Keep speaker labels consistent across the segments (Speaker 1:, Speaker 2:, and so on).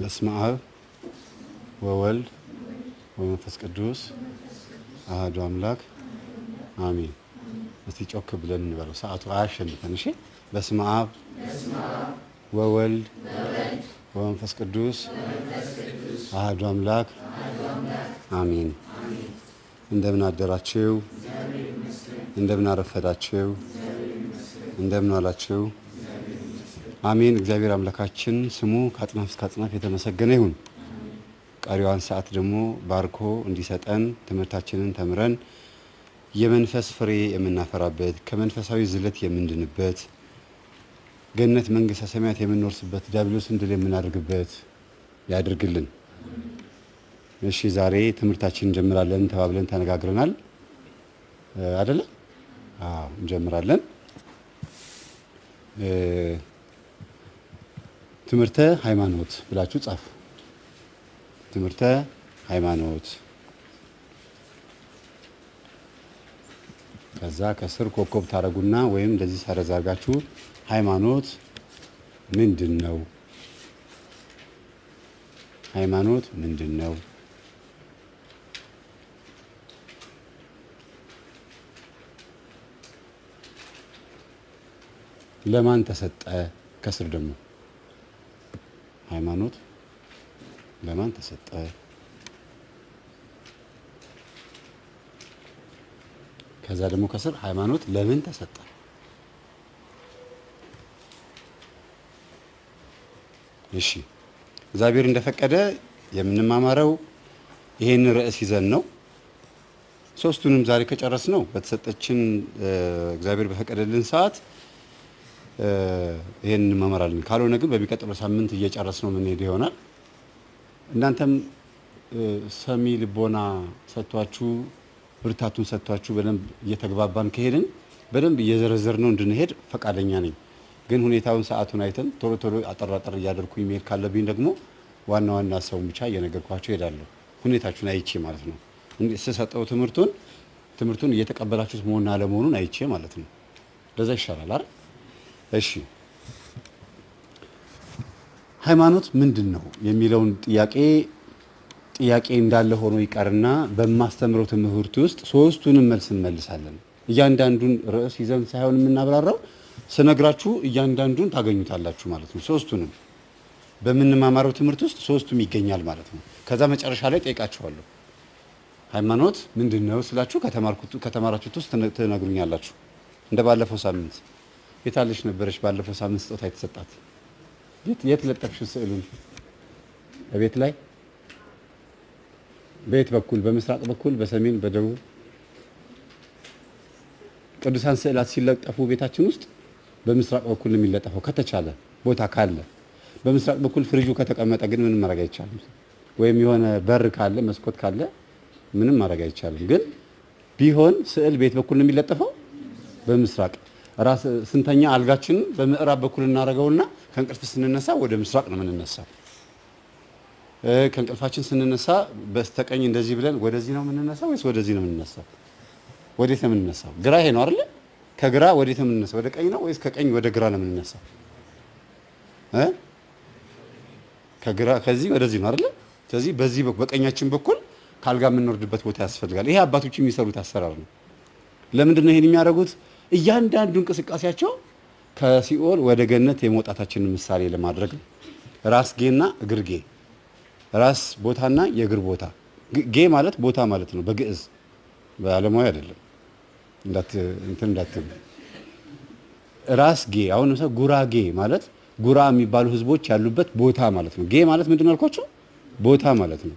Speaker 1: በስመ አብ ወወልድ ወመንፈስ ቅዱስ አሐዱ አምላክ አሜን። እስቲ ጮክ ብለን እንበለው፣ ሰዓቱ አያሸንፈን። እሺ። በስመ አብ ወወልድ ወመንፈስ ቅዱስ አሐዱ አምላክ አሜን። እንደምን አደራችሁ? እንደምን አረፈዳችሁ? እንደምን ዋላችሁ? አሜን። እግዚአብሔር አምላካችን ስሙ ከአጽናፍ እስከ አጽናፍ የተመሰገነ ይሁን። ቀሪዋን ሰዓት ደግሞ ባርኮ እንዲሰጠን ትምህርታችንን ተምረን የመንፈስ ፍሬ የምናፈራበት ከመንፈሳዊ ዝለት የምንድንበት ገነት መንግሥተ ሰማያት የምንወርስበት ዲያብሎስን ድል የምናደርግበት ያድርግልን። እሺ ዛሬ ትምህርታችን እንጀምራለን ተባብለን ተነጋግረናል? አዎ እንጀምራለን። ትምህርተ ሃይማኖት ብላችሁ ጻፉ። ትምህርተ ሃይማኖት ከዛ ከስር ኮከብ ታረጉና ወይም እንደዚህ ሰረዝ አድርጋችሁ ሃይማኖት ምንድን ነው? ሃይማኖት ምንድን ነው? ለማን ተሰጠ? ከስር ደግሞ ሃይማኖት ለማን ተሰጠ? ከዛ ደግሞ ከስር ሃይማኖት ለምን ተሰጠ? እሺ እግዚአብሔር እንደፈቀደ የምንማማረው ይሄን ርዕስ ይዘን ነው። ሶስቱንም ዛሬ ከጨረስ ነው በተሰጠችን እግዚአብሔር በፈቀደልን ሰዓት ይሄን እንማማራለን። ካልሆነ ግን በሚቀጥለው ሳምንት እየጨረስ ነው የምንሄድ ይሆናል። እናንተም ሰሚ ልቦና ሰጥቷችሁ ብርታቱን ሰጥቷችሁ በደንብ እየተግባባን ከሄድን በደንብ እየዘረዘር ነው እንድንሄድ ፈቃደኛ ነኝ። ግን ሁኔታውን ሰዓቱን አይተን ቶሎ ቶሎ አጠር እያደርኩኝ መሄድ ካለብኝ ደግሞ ዋና ዋና ሰውን ብቻ እየነገርኳቸው እሄዳለሁ። ሁኔታችሁን አይቼ ማለት ነው። ስሰጠው ትምህርቱን ትምህርቱን እየተቀበላችሁት መሆንና አለመሆኑን አይቼ ማለት ነው። ለዛ ይሻላል አይደል? እሺ ሃይማኖት ምንድን ነው የሚለውን ጥያቄ ጥያቄ እንዳለ ሆኖ ይቀርና በማስተምረው ትምህርት ውስጥ ሶስቱንም መልስ እንመልሳለን። እያንዳንዱን ርዕስ ይዘን ሳይሆን የምናብራራው ስነግራችሁ እያንዳንዱን ታገኙታላችሁ ማለት ነው። ሶስቱንም በምንማማረው ትምህርት ውስጥ ሶስቱም ይገኛል ማለት ነው። ከዛ መጨረሻ ላይ ጠይቃችኋለሁ። ሃይማኖት ምንድን ነው ስላችሁ ከተማራችሁት ውስጥ ትነግሩኛላችሁ። እንደ ባለፈው ሳምንት የታለች ነበረች? ባለፈው ሳምንት ስጦታ የተሰጣት የት ለጠፍሽው? ስዕሉን በቤት ላይ በየት በኩል? በምስራቅ በኩል፣ በሰሜን፣ በደቡብ ቅዱሳን ስዕላት ሲለጠፉ ቤታችን ውስጥ በምስራቅ በኩል የሚለጠፈው፣ ከተቻለ ቦታ ካለ። በምስራቅ በኩል ፍሪጁ ከተቀመጠ ግን ምንም ማድረግ አይቻልም። ወይም የሆነ በር ካለ መስኮት ካለ ምንም ማድረግ አይቻልም። ግን ቢሆን ስዕል ቤት በኩል ነው የሚለጠፈው፣ በምስራቅ ራስ ስንተኛ አልጋችንን በምዕራብ በኩል እናደርገውና ከእንቅልፍ ስንነሳ ወደ ምስራቅ ነው የምንነሳው። ከእንቅልፋችን ስንነሳ በስተቀኝ እንደዚህ ብለን ወደዚህ ነው የምንነሳው ወይስ ወደዚህ ነው የምንነሳው? ወዴት ነው የምንነሳው? ግራ ይሄ ነው አይደለ? ከግራ ወዴት ነው የምንነሳው? ወደ ቀኝ ነው ወይስ ከቀኝ ወደ ግራ ነው የምንነሳው? ከግራ ከዚህ ወደዚህ ነው አይደለ? ስለዚህ በዚህ በቀኛችን በኩል ካልጋ የምንወርድበት ቦታ ያስፈልጋል። ይሄ አባቶች የሚሰሩት አሰራር ነው። ለምንድን ነው ይሄን የሚያደርጉት? እያንዳንዱ እንቅስቃሴያቸው ከሲኦል ወደ ገነት የመውጣታችንን ምሳሌ ለማድረግ ነው። ራስጌና እግርጌ፣ ራስ ቦታና የእግር ቦታ። ጌ ማለት ቦታ ማለት ነው በግዕዝ በዓለማዊ አይደለም። እንትን እንዳትሉ። ራስጌ አሁን ለምሳሌ ጉራጌ ማለት ጉራ የሚባሉ ህዝቦች ያሉበት ቦታ ማለት ነው። ጌ ማለት ምንድን ነው ያልኳቸው? ቦታ ማለት ነው።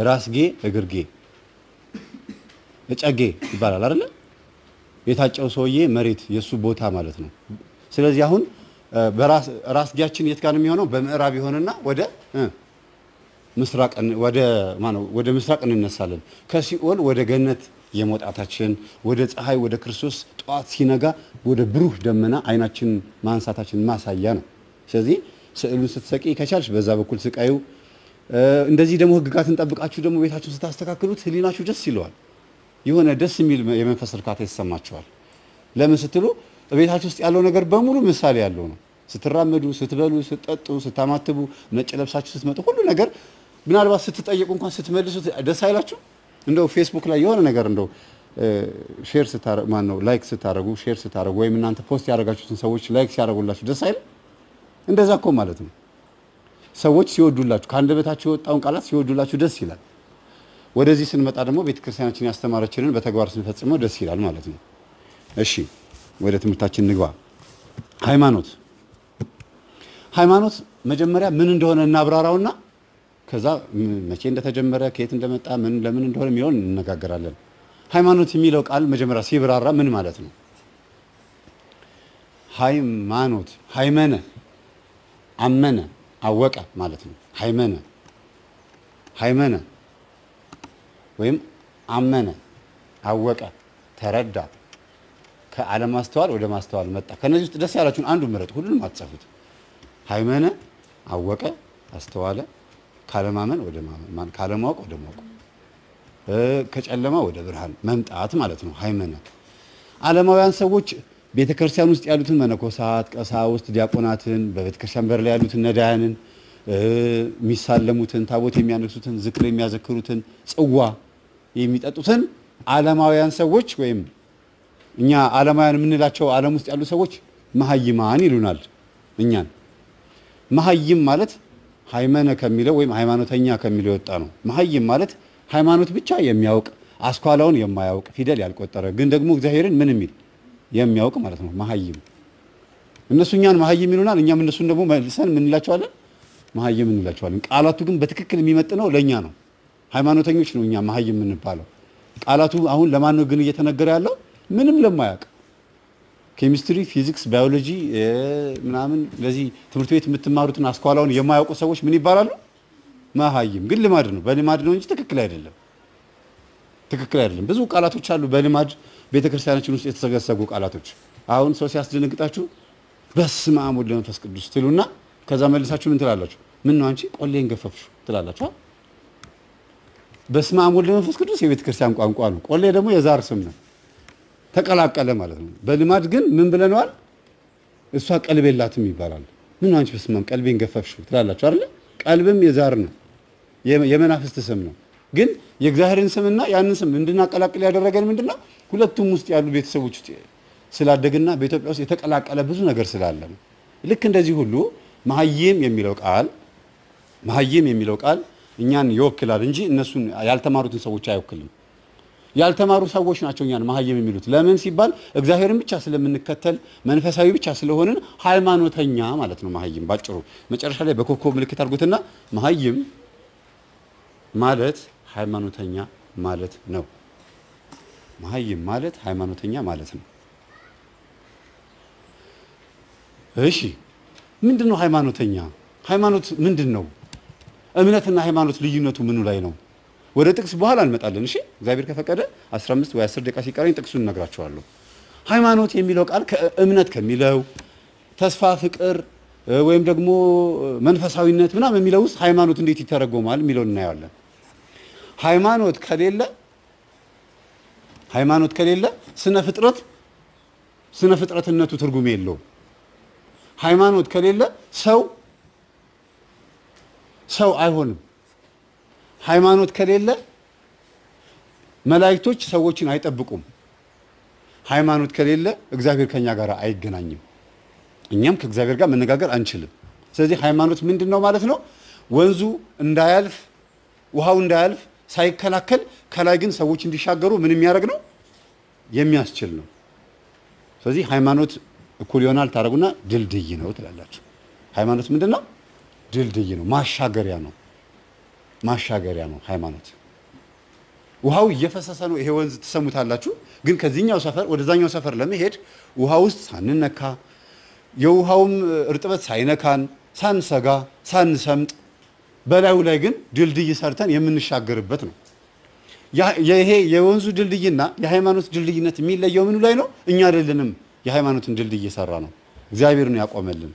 Speaker 1: ራስጌ፣ እግርጌ፣ እጨጌ ይባላል አይደለ? የታጨው ሰውዬ መሬት የሱ ቦታ ማለት ነው። ስለዚህ አሁን ራስጌያችን የት ጋር ነው የሚሆነው? በምዕራብ ይሆንና ወደ ምስራቅ ወደ ማነው ወደ ምስራቅ እንነሳለን። ከሲኦል ወደ ገነት የመውጣታችን ወደ ፀሐይ ወደ ክርስቶስ ጠዋት ሲነጋ ወደ ብሩህ ደመና አይናችን ማንሳታችን ማሳያ ነው። ስለዚህ ስዕሉን ስትሰቂ ከቻልሽ በዛ በኩል ስቃዩ። እንደዚህ ደግሞ ህግጋትን ጠብቃችሁ ደግሞ ቤታችሁን ስታስተካክሉት ህሊናችሁ ደስ ይለዋል። የሆነ ደስ የሚል የመንፈስ እርካታ ይሰማቸዋል። ለምን ስትሉ ቤታችሁ ውስጥ ያለው ነገር በሙሉ ምሳሌ ያለው ነው። ስትራመዱ፣ ስትበሉ፣ ስትጠጡ፣ ስታማትቡ፣ ነጭ ለብሳችሁ ስትመጡ ሁሉ ነገር ምናልባት ስትጠየቁ እንኳን ስትመልሱት ደስ አይላችሁ? እንደው ፌስቡክ ላይ የሆነ ነገር እንደው share ስታረጉ ማን ነው like ስታረጉ share ስታረጉ ወይም እናንተ post ያደረጋችሁትን ሰዎች like ሲያደርጉላችሁ ደስ አይልም? እንደዛ እኮ ማለት ነው። ሰዎች ሲወዱላችሁ ከአንደበታችሁ የወጣውን ቃላት ሲወዱላችሁ ደስ ይላል። ወደዚህ ስንመጣ ደግሞ ቤተክርስቲያናችን ያስተማረችንን በተግባር ስንፈጽመው ደስ ይላል ማለት ነው። እሺ ወደ ትምህርታችን ንግባ። ሃይማኖት ሃይማኖት መጀመሪያ ምን እንደሆነ እናብራራውና ከዛ መቼ እንደተጀመረ ከየት እንደመጣ ምን ለምን እንደሆነ የሚለውን እንነጋገራለን። ሃይማኖት የሚለው ቃል መጀመሪያ ሲብራራ ምን ማለት ነው? ሃይማኖት ሃይመነ አመነ አወቀ ማለት ነው። ሃይመነ ሃይመነ ወይም አመነ አወቀ ተረዳ ከአለማስተዋል ወደ ማስተዋል መጣ። ከነዚህ ውስጥ ደስ ያላችሁን አንዱ ምረጡ። ሁሉንም አትጻፉት። ሃይመነ አወቀ አስተዋለ ካለማመን ወደ ማመን ካለማወቅ ወደ ማወቅ ከጨለማ ወደ ብርሃን መምጣት ማለት ነው። ሃይመነ ዓለማውያን ሰዎች ቤተ ክርስቲያን ውስጥ ያሉትን መነኮሳት፣ ቀሳውስት፣ ዲያቆናትን በቤተ ክርስቲያን በር ላይ ያሉትን ነዳያንን የሚሳለሙትን፣ ታቦት የሚያነግሱትን፣ ዝክር የሚያዘክሩትን፣ ጽዋ የሚጠጡትን ዓለማውያን ሰዎች ወይም እኛ ዓለማውያን የምንላቸው ዓለም ውስጥ ያሉ ሰዎች መሀይማን ይሉናል እኛን። መሀይም ማለት ሃይመነ ከሚለው ወይም ሃይማኖተኛ ከሚለው የወጣ ነው። መሀይም ማለት ሃይማኖት ብቻ የሚያውቅ አስኳላውን የማያውቅ ፊደል ያልቆጠረ ግን ደግሞ እግዚአብሔርን ምን የሚል የሚያውቅ ማለት ነው። መሀይም እነሱ እኛን መሀይም ይሉናል። እኛም እነሱን ደግሞ መልሰን ምን? መሀይም እንላቸዋለን። ቃላቱ ግን በትክክል የሚመጥነው ለእኛ ነው። ሃይማኖተኞች ነው እኛ መሀይም የምንባለው። ቃላቱ አሁን ለማን ነው ግን እየተነገረ ያለው? ምንም ለማያውቅ ኬሚስትሪ፣ ፊዚክስ፣ ባዮሎጂ ምናምን ለዚህ ትምህርት ቤት የምትማሩትን አስኳላውን የማያውቁ ሰዎች ምን ይባላሉ? መሀይም። ግን ልማድ ነው፣ በልማድ ነው እንጂ ትክክል አይደለም። ትክክል አይደለም። ብዙ ቃላቶች አሉ በልማድ ቤተክርስቲያናችን ውስጥ የተሰገሰጉ ቃላቶች። አሁን ሰው ሲያስደነግጣችሁ በስመ አብ ወወልድ ወመንፈስ ቅዱስ ትሉና ከዛ መልሳችሁ ምን ትላላችሁ? ምን ነው አንቺ ቆሌን ገፈፍሹ ትላላችሁ። በስመ አብ ወወልድ ወመንፈስ ቅዱስ የቤተክርስቲያን ቋንቋ ነው። ቆሌ ደግሞ የዛር ስም ነው። ተቀላቀለ ማለት ነው። በልማድ ግን ምን ብለነዋል? እሷ ቀልብ የላትም ይባላል። ምን አንቺ በስመ አብ ቀልቤን ገፈፍሹ ትላላችሁ አይደለ? ቀልብም የዛር ነው፣ የመናፍስት ስም ነው። ግን የእግዚአብሔርን ስምና ያንን ስም እንድናቀላቅል ያደረገን ምንድነው? ሁለቱም ውስጥ ያሉ ቤተሰቦች ውስጥ ስላደግና በኢትዮጵያ ውስጥ የተቀላቀለ ብዙ ነገር ስላለ ነው። ልክ እንደዚህ ሁሉ መሀይም የሚለው ቃል መሀይም የሚለው ቃል እኛን ይወክላል እንጂ እነሱን ያልተማሩትን ሰዎች አይወክልም። ያልተማሩ ሰዎች ናቸው እኛን መሀይም የሚሉት። ለምን ሲባል እግዚአብሔርን ብቻ ስለምንከተል መንፈሳዊ ብቻ ስለሆንን ሃይማኖተኛ ማለት ነው መሀይም። ባጭሩ መጨረሻ ላይ በኮከብ ምልክት አድርጉትና መሀይም ማለት ሃይማኖተኛ ማለት ነው። መሀይም ማለት ሃይማኖተኛ ማለት ነው። እሺ ምንድን ነው ሃይማኖተኛ? ሃይማኖት ምንድን ነው? እምነትና ሃይማኖት ልዩነቱ ምኑ ላይ ነው? ወደ ጥቅስ በኋላ እንመጣለን። እሺ እግዚአብሔር ከፈቀደ 15 ወይ 10 ደቂቃ ሲቀረኝ ጥቅሱን እነግራቸዋለሁ። ሃይማኖት የሚለው ቃል ከእምነት ከሚለው ተስፋ፣ ፍቅር ወይም ደግሞ መንፈሳዊነት ምናምን የሚለው ውስጥ ሃይማኖት እንዴት ይተረጎማል የሚለውን እናየዋለን። ሃይማኖት ከሌለ ሃይማኖት ከሌለ ስነ ፍጥረት ስነ ፍጥረትነቱ ትርጉም የለውም። ሃይማኖት ከሌለ ሰው ሰው አይሆንም። ሃይማኖት ከሌለ መላእክቶች ሰዎችን አይጠብቁም። ሃይማኖት ከሌለ እግዚአብሔር ከኛ ጋር አይገናኝም። እኛም ከእግዚአብሔር ጋር መነጋገር አንችልም። ስለዚህ ሃይማኖት ምንድን ነው ማለት ነው? ወንዙ እንዳያልፍ ውሃው እንዳያልፍ ሳይከላከል ከላይ ግን ሰዎች እንዲሻገሩ ምን የሚያደርግ ነው? የሚያስችል ነው። ስለዚህ ሃይማኖት እኩል ይሆናል ታደርጉና ድልድይ ነው ትላላችሁ። ሃይማኖት ምንድን ነው? ድልድይ ነው፣ ማሻገሪያ ነው። ማሻገሪያ ነው ሃይማኖት። ውሃው እየፈሰሰ ነው፣ ይሄ ወንዝ ትሰሙታላችሁ። ግን ከዚህኛው ሰፈር ወደዛኛው ሰፈር ለመሄድ ውሃ ውስጥ ሳንነካ የውሃውም እርጥበት ሳይነካን ሳንሰጋ ሳንሰምጥ በላዩ ላይ ግን ድልድይ ሰርተን የምንሻገርበት ነው። ይሄ የወንዙ ድልድይና የሃይማኖት ድልድይነት የሚለየው ምኑ ላይ ነው? እኛ አይደለንም የሃይማኖትን ድልድይ እየሰራ ነው፣ እግዚአብሔር ነው ያቆመልን።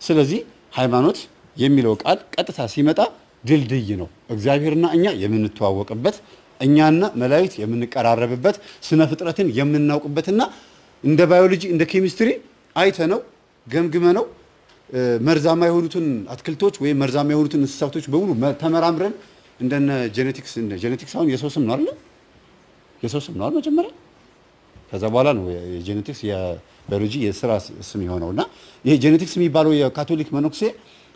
Speaker 1: ስለዚህ ሃይማኖት የሚለው ቃል ቀጥታ ሲመጣ ድልድይ ነው። እግዚአብሔርና እኛ የምንተዋወቅበት፣ እኛና መላእክት የምንቀራረብበት፣ ስነ ፍጥረትን የምናውቅበትና እንደ ባዮሎጂ እንደ ኬሚስትሪ አይተነው ገምግመነው መርዛማ የሆኑትን አትክልቶች ወይም መርዛማ የሆኑትን እንስሳቶች በሙሉ ተመራምረን እንደነ genetics genetics አሁን የሰው ስም ነው አይደል? የሰው ስም ነው መጀመሪያ ከዛ በኋላ ነው የ genetics የባዮሎጂ የስራ ስም የሆነው እና ይሄ ጄኔቲክስ የሚባለው የካቶሊክ መነኩሴ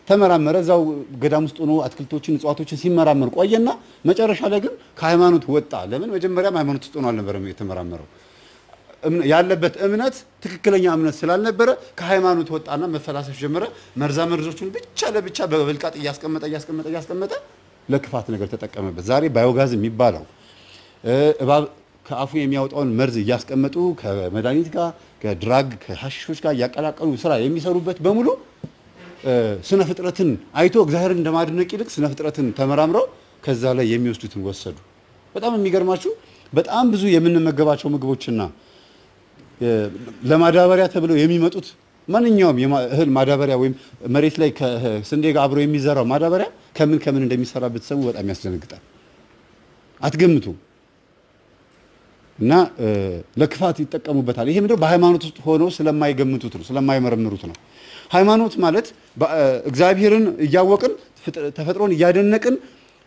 Speaker 1: ተመራመረ። እዛው ገዳም ውስጥ ሆኖ አትክልቶችን፣ እጽዋቶችን ሲመራመር ቆየና መጨረሻ ላይ ግን ከሃይማኖት ወጣ። ለምን? መጀመሪያም ሃይማኖት ውስጥ ሆኖ አልነበረም የተመራመረው። ያለበት እምነት ትክክለኛ እምነት ስላልነበረ ከሃይማኖት ወጣና መፈላሰፍ ጀመረ። መርዛ መርዞቹን ብቻ ለብቻ በብልቃጥ እያስቀመጠ እያስቀመጠ እያስቀመጠ ለክፋት ነገር ተጠቀመበት። ዛሬ ባዮጋዝ የሚባለው ከአፉ የሚያወጣውን መርዝ እያስቀመጡ ከመድኃኒት ጋር ከድራግ ከሀሽሾች ጋር እያቀላቀሉ ስራ የሚሰሩበት በሙሉ ስነ ፍጥረትን አይቶ እግዚአብሔርን እንደማድነቅ ይልቅ ስነ ፍጥረትን ተመራምረው ከዛ ላይ የሚወስዱትን ወሰዱ። በጣም የሚገርማችሁ በጣም ብዙ የምንመገባቸው ምግቦችና ለማዳበሪያ ተብለው የሚመጡት ማንኛውም እህል ማዳበሪያ ወይም መሬት ላይ ከስንዴ ጋር አብሮ የሚዘራው ማዳበሪያ ከምን ከምን እንደሚሰራ ብትሰሙ በጣም ያስደነግጣል። አትገምቱ እና ለክፋት ይጠቀሙበታል። ይሄ ምንድነው? በሃይማኖት ውስጥ ሆነው ስለማይገምቱት ነው፣ ስለማይመረምሩት ነው። ሃይማኖት ማለት እግዚአብሔርን እያወቅን ተፈጥሮን እያደነቅን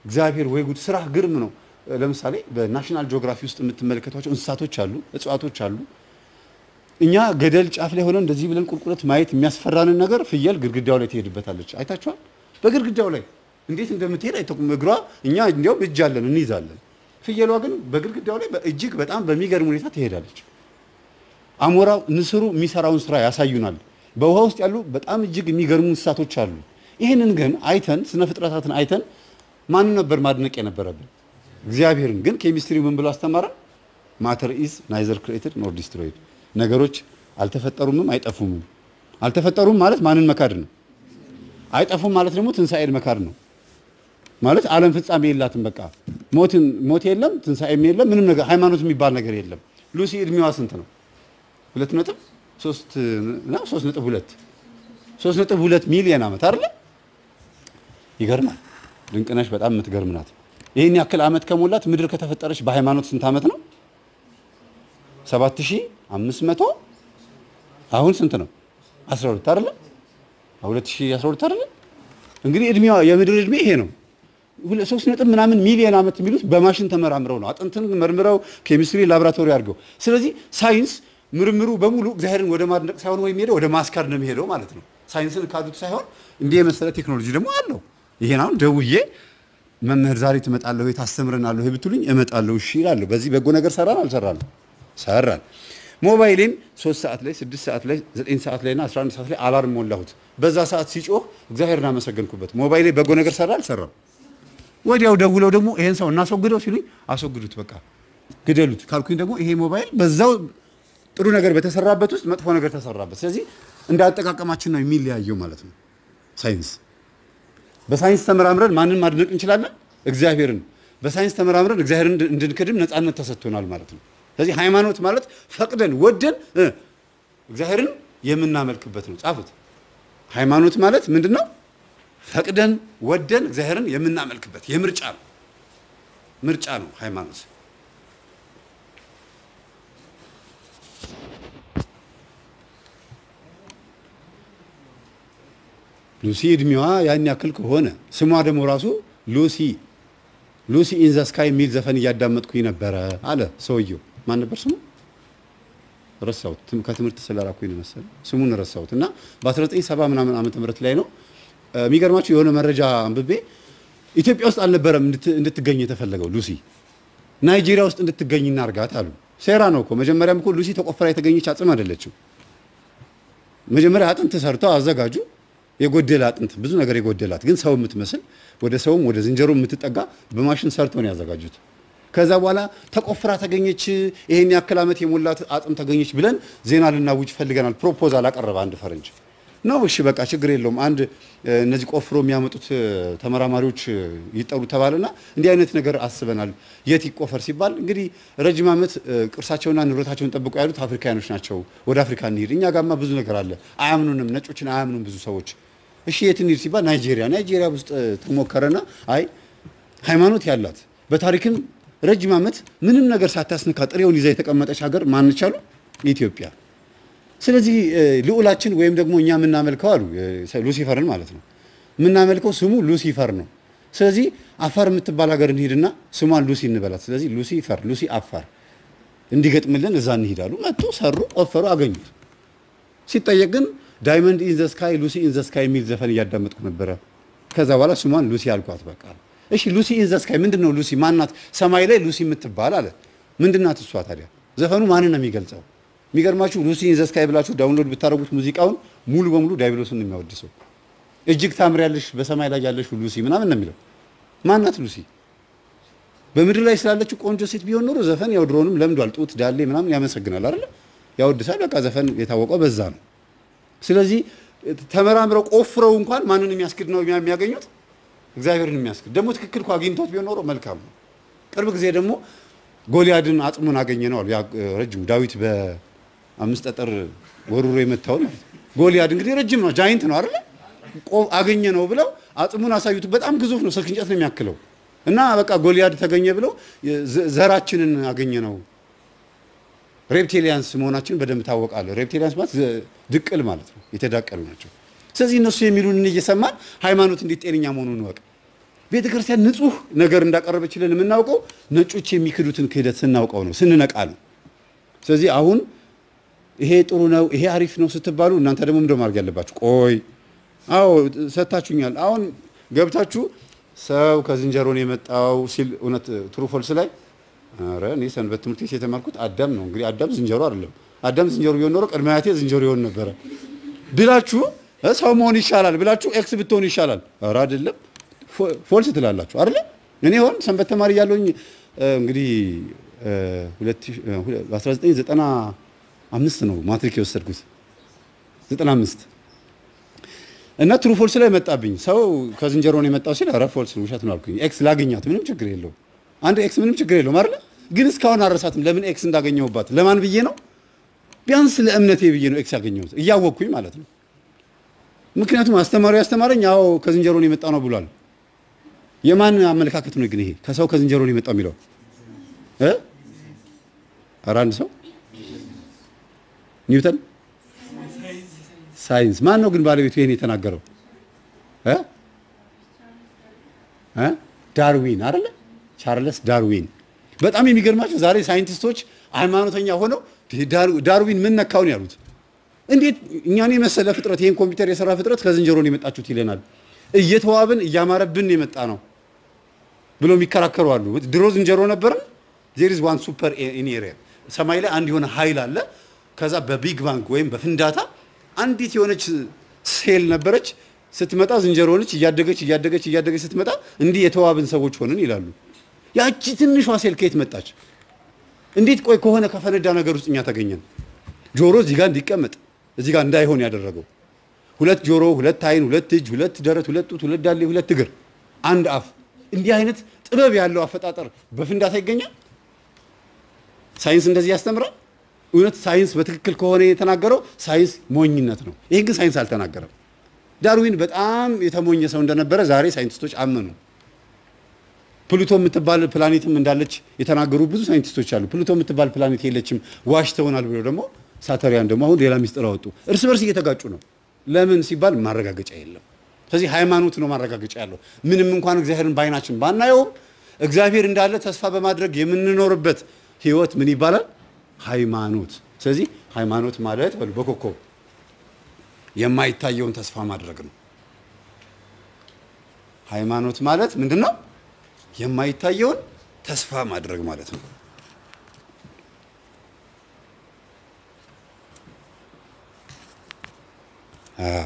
Speaker 1: እግዚአብሔር ወይ ጉድ ስራ ግርም ነው። ለምሳሌ በናሽናል ጂኦግራፊ ውስጥ የምትመለከቷቸው እንስሳቶች አሉ፣ እጽዋቶች አሉ። እኛ ገደል ጫፍ ላይ ሆነን እንደዚህ ብለን ቁልቁለት ማየት የሚያስፈራንን ነገር ፍየል ግድግዳው ላይ ትሄድበታለች። አይታችኋል? በግድግዳው ላይ እንዴት እንደምትሄድ አይተቁም። እግሯ እኛ እንዲያውም እጅ አለን እንይዛለን። ፍየሏ ግን በግድግዳው ላይ እጅግ በጣም በሚገርም ሁኔታ ትሄዳለች። አሞራው፣ ንስሩ የሚሰራውን ስራ ያሳዩናል። በውሃ ውስጥ ያሉ በጣም እጅግ የሚገርሙ እንስሳቶች አሉ። ይህንን ግን አይተን ስነ ፍጥረታትን አይተን ማን ነበር ማድነቅ የነበረብን? እግዚአብሔርን። ግን ኬሚስትሪ ምን ብሎ አስተማረን? matter is neither created nor destroyed። ነገሮች አልተፈጠሩምም አይጠፉምም። አልተፈጠሩም ማለት ማንን መካድ ነው? አይጠፉም ማለት ደግሞ ትንሣኤን መካድ ነው። ማለት ዓለም ፍጻሜ የላትም። በቃ ሞት የለም፣ ትንሣኤም የለም፣ ምንም ነገር ሃይማኖት የሚባል ነገር የለም። ሉሲ እድሜዋ ስንት ነው? ሁለት ነጥብ ሶስት ነው ሶስት ነጥብ ሁለት ሶስት ነጥብ ሁለት ሚሊዮን ዓመት አይደለ? ይገርማል። ድንቅነሽ በጣም የምትገርም ናት። ይህን ያክል ዓመት ከሞላት ምድር ከተፈጠረች በሃይማኖት ስንት ዓመት ነው? 7500 አሁን ስንት ነው? 12 አይደለ? 2012 አይደለ? እንግዲህ እድሜዋ የምድር እድሜ ይሄ ነው። ሶስት ነጥብ ምናምን ሚሊዮን ዓመት የሚሉት በማሽን ተመራምረው ነው። አጥንትን መርምረው ኬሚስትሪ ላቦራቶሪ አድርገው። ስለዚህ ሳይንስ ምርምሩ በሙሉ እግዚአብሔርን ወደ ማድነቅ ሳይሆን ወይ የሚሄደው ወደ ማስካድ ነው የሚሄደው ማለት ነው። ሳይንስን ካዱት ሳይሆን እንዲህ የመሰለ ቴክኖሎጂ ደግሞ አለው። ይሄን አሁን ደውዬ መምህር ዛሬ ትመጣለህ ወይ ታስተምረናለህ ወይ ብትሉኝ እመጣለሁ፣ እሺ እላለሁ። በዚህ በጎ ነገር ሰራን አልሰራን? ሰራን። ሞባይሌም ሶስት ሰዓት ላይ ስድስት ሰዓት ላይ ዘጠኝ ሰዓት ላይ እና አስራ አንድ ሰዓት ላይ alarm ሞላሁት። በዛ ሰዓት ሲጮህ እግዚአብሔርን አመሰገንኩበት። ሞባይሌ በጎ ነገር ሰራ አልሰራም? ወዲያው ደውለው ደግሞ ይሄን ሰው እናስወግደው ሲሉኝ አስወግዱት፣ በቃ ግደሉት ካልኩኝ ደግሞ ይሄ ሞባይል በዛው ጥሩ ነገር በተሰራበት ውስጥ መጥፎ ነገር ተሰራበት። ስለዚህ እንደ አጠቃቀማችን ነው የሚለያየው ማለት ነው ሳይንስ። በሳይንስ ተመራምረን ማንን ማድነቅ እንችላለን? እግዚአብሔርን። በሳይንስ ተመራምረን እግዚአብሔርን እንድ- እንድንክድም ነፃነት ተሰጥቶናል ማለት ነው። ስለዚህ ሃይማኖት ማለት ፈቅደን ወደን እግዚአብሔርን የምናመልክበት ነው። ጻፉት። ሃይማኖት ማለት ምንድን ነው? ፈቅደን ወደን እግዚአብሔርን የምናመልክበት የምርጫ ነው። ምርጫ ነው ሃይማኖት። ሉሲ እድሜዋ ያን ያክል ከሆነ ስሟ ደግሞ ራሱ ሉሲ Lucy in the sky የሚል ዘፈን እያዳመጥኩኝ ነበረ አለ ሰውየው። ማን ነበር ስሙ? ረሳሁት። ትም- ከትምህርት ስለራቅኩኝ መሰለኝ ስሙን ረሳሁት። እና በ1970 ምናምን ዓመተ ምህረት ላይ ነው የሚገርማችሁ የሆነ መረጃ አንብቤ ኢትዮጵያ ውስጥ አልነበረም እንድት- እንድትገኝ የተፈለገው ሉሲ ናይጄሪያ ውስጥ እንድትገኝ እናርጋት አሉ። ሴራ ነው እኮ መጀመሪያም እኮ ሉሲ ተቆፍራ የተገኘች አጽም አይደለችም። መጀመሪያ አጥንት ሰርተው አዘጋጁ። የጎደለ አጥንት ብዙ ነገር የጎደላት ግን ሰው የምትመስል ወደ ሰውም ወደ ዝንጀሮ የምትጠጋ በማሽን ሰርተው ነው ያዘጋጁት። ከዛ በኋላ ተቆፍራ ተገኘች፣ ይሄን ያክል ዓመት የሞላት አጽም ተገኘች ብለን ዜና ልናውጅ ፈልገናል። proposal አቀረበ አንድ ፈረንጅ ነው። እሺ በቃ ችግር የለውም አንድ እነዚህ ቆፍሮ የሚያመጡት ተመራማሪዎች ይጠሩ ተባለና እንዲህ አይነት ነገር አስበናል። የት ይቆፈር ሲባል እንግዲህ ረጅም ዓመት ቅርሳቸውና ንብረታቸውን ጠብቀው ያሉት አፍሪካኖች ናቸው። ወደ አፍሪካ እንሂድ፣ እኛ ጋማ ብዙ ነገር አለ። አያምኑንም፣ ነጮችን አያምኑም ብዙ ሰዎች። እሺ የት እንሂድ ሲባል ናይጄሪያ። ናይጄሪያ ውስጥ ተሞከረና አይ ሃይማኖት ያላት በታሪክም ረጅም ዓመት ምንም ነገር ሳታስነካ ጥሬውን ይዛ የተቀመጠች ሀገር ማንቻሉ ኢትዮጵያ። ስለዚህ ልዑላችን ወይም ደግሞ እኛ የምናመልከው አሉ ሉሲፈርን ማለት ነው የምናመልከው ስሙ ሉሲፈር ነው። ስለዚህ አፋር የምትባል ሀገር እንሂድና ስሟን ሉሲ እንበላት። ስለዚህ ሉሲፈር፣ ሉሲ አፋር እንዲገጥምልን እዛ እንሂዳሉ። መጡ፣ ሰሩ፣ ቆፈሩ፣ አገኙት። ሲጠየቅ ግን diamond in the sky Lucy in the sky የሚል ዘፈን እያዳመጥኩ ነበረ። ከዛ በኋላ ስሟን ሉሲ አልኳት። በቃ እሺ፣ Lucy in the sky ምንድን ነው? ሉሲ ማናት? ሰማይ ላይ ሉሲ የምትባል አለ። ምንድናት እሷ ታዲያ? ዘፈኑ ማንን ነው የሚገልጸው? የሚገርማችሁ Lucy in the sky ብላችሁ download ብታደርጉት ሙዚቃውን ሙሉ በሙሉ ዲያብሎስን ነው የሚያወድሰው። እጅግ ታምሪያለሽ በሰማይ ላይ ያለሽ ሉሲ ምናምን ነው የሚለው። ማናት ሉሲ? በምድር ላይ ስላለችው ቆንጆ ሴት ቢሆን ኖሮ ዘፈን ያው ድሮንም ለምዷል። ጡት ዳሌ ምናምን ያመሰግናል አይደለ? ያወድሳል። በቃ ዘፈን የታወቀው በዛ ነው። ስለዚህ ተመራምረው ቆፍረው እንኳን ማንን የሚያስክድ ነው የሚያገኙት? እግዚአብሔርን የሚያስክድ ደግሞ ትክክል እኮ አግኝቶት ቢሆን ኖሮ መልካም ነው። ቅርብ ጊዜ ደግሞ ጎልያድን አጽሙን አገኘ ነው አሉ። ረጅም ዳዊት በአምስት ጠጠር ወርውሮ የመታውን ማለት ነው። ጎልያድ እንግዲህ ረጅም ነው፣ giant ነው አይደለ? አገኘ ነው ብለው አጽሙን አሳዩት። በጣም ግዙፍ ነው፣ ስልክ እንጨት ነው የሚያክለው እና በቃ ጎልያድ ተገኘ ብለው ዘራችንን አገኘ ነው reptilians መሆናችን በደንብ ታወቃለ። reptilians ማለት ድቅል ማለት ነው፣ የተዳቀሉ ናቸው። ስለዚህ እነሱ የሚሉንን እየሰማን ሃይማኖት እንዴት ጤነኛ መሆኑን እንወቅ። ቤተ ክርስቲያን ንጹህ ነገር እንዳቀረበችልን የምናውቀው ነጮች የሚክዱትን ክህደት ስናውቀው ነው፣ ስንነቃ ነው። ስለዚህ አሁን ይሄ ጥሩ ነው፣ ይሄ አሪፍ ነው ስትባሉ እናንተ ደግሞ ምንድን ማድረግ ያለባችሁ? ቆይ አዎ ሰታችሁኛል፣ አሁን ገብታችሁ ሰው ከዝንጀሮ ነው የመጣው ሲል እውነት true false ላይ ኧረ እኔ ሰንበት ትምህርት ቤት የተማርኩት አዳም ነው። እንግዲህ አዳም ዝንጀሮ አይደለም። አዳም ዝንጀሮ ቢሆን ኖሮ ቅድመ አያቴ ዝንጀሮ ይሆን ነበረ ብላችሁ ሰው መሆን ይሻላል ብላችሁ X ብትሆን ይሻላል። ኧረ አይደለም false ትላላችሁ አይደለ? እኔ ሆን ሰንበት ተማሪ እያለሁኝ እንግዲህ 1990 አምስት ነው ማትሪክ የወሰድኩት ዘጠና አምስት እና true false ላይ መጣብኝ። ሰው ከዝንጀሮ ነው የመጣው ሲል ኧረ false ነው ውሸት ነው አልኩኝ። X ላገኛት ምንም ችግር የለው አንድ X ምንም ችግር የለውም አይደለ? ግን እስካሁን አልረሳትም። ለምን X እንዳገኘሁባት ለማን ብዬ ነው? ቢያንስ ለእምነቴ ብዬ ነው X ያገኘሁት እያወቅኩኝ ማለት ነው። ምክንያቱም አስተማሪው ያስተማረኝ አዎ ከዝንጀሮ ነው የመጣ ነው ብሏል። የማን አመለካከት ነው ግን ይሄ ከሰው ከዝንጀሮ ነው የመጣው የሚለው ኧረ አንድ ሰው ኒውተን? ሳይንስ። ማን ነው ግን ባለቤቱ ይሄን የተናገረው? ዳርዊን አይደለ? ቻርለስ ዳርዊን። በጣም የሚገርማቸው ዛሬ ሳይንቲስቶች ሃይማኖተኛ ሆነው ዳር- ዳርዊን ምን ነካው ነው ያሉት? እንዴት እኛን የመሰለ ፍጥረት ይሄን ኮምፒውተር የሰራ ፍጥረት ከዝንጀሮ ነው የመጣችሁት ይለናል። እየተዋብን እያማረብን የመጣ ነው ብሎ የሚከራከሩ አሉ። ድሮ ዝንጀሮ ነበርን? there is one super being ሰማይ ላይ አንድ የሆነ ኃይል አለ ከዛ በ Big Bang ወይም በፍንዳታ አንዲት የሆነች ሴል ነበረች። ስትመጣ ዝንጀሮ ሆነች እያደገች እያደገች እያደገች ስትመጣ እንዲህ የተዋብን ሰዎች ሆንን ይላሉ። ያቺ ትንሿ ሴል ከየት መጣች? እንዴት ቆይ ከሆነ ከፈነዳ ነገር ውስጥ እኛ ተገኘን? ጆሮ እዚህ ጋር እንዲቀመጥ እዚህ ጋር እንዳይሆን ያደረገው። ሁለት ጆሮ ሁለት አይን ሁለት እጅ ሁለት ደረት ሁለት ጡት ሁለት ዳሌ ሁለት እግር አንድ አፍ። እንዲህ አይነት ጥበብ ያለው አፈጣጠር በፍንዳታ ይገኛል? ሳይንስ እንደዚህ ያስተምራል እውነት ሳይንስ በትክክል ከሆነ የተናገረው ሳይንስ ሞኝነት ነው። ይህን ግን ሳይንስ አልተናገረም። ዳርዊን በጣም የተሞኘ ሰው እንደነበረ ዛሬ ሳይንቲስቶች አመኑ። ፕሉቶ የምትባል ፕላኔትም እንዳለች የተናገሩ ብዙ ሳይንቲስቶች አሉ። ፕሉቶ የምትባል ፕላኔት የለችም ዋሽተውናል ብለው ደግሞ ሳተሪያን ደግሞ አሁን ሌላ ሚስጥር አወጡ። እርስ በርስ እየተጋጩ ነው። ለምን ሲባል ማረጋገጫ የለም። ስለዚህ ሃይማኖት ነው ማረጋገጫ ያለው። ምንም እንኳን እግዚአብሔርን በአይናችን ባናየውም እግዚአብሔር እንዳለ ተስፋ በማድረግ የምንኖርበት ህይወት ምን ይባላል ሃይማኖት። ስለዚህ ሃይማኖት ማለት በኮከብ የማይታየውን ተስፋ ማድረግ ነው። ሃይማኖት ማለት ምንድን ነው የማይታየውን ተስፋ ማድረግ ማለት ነው። አዎ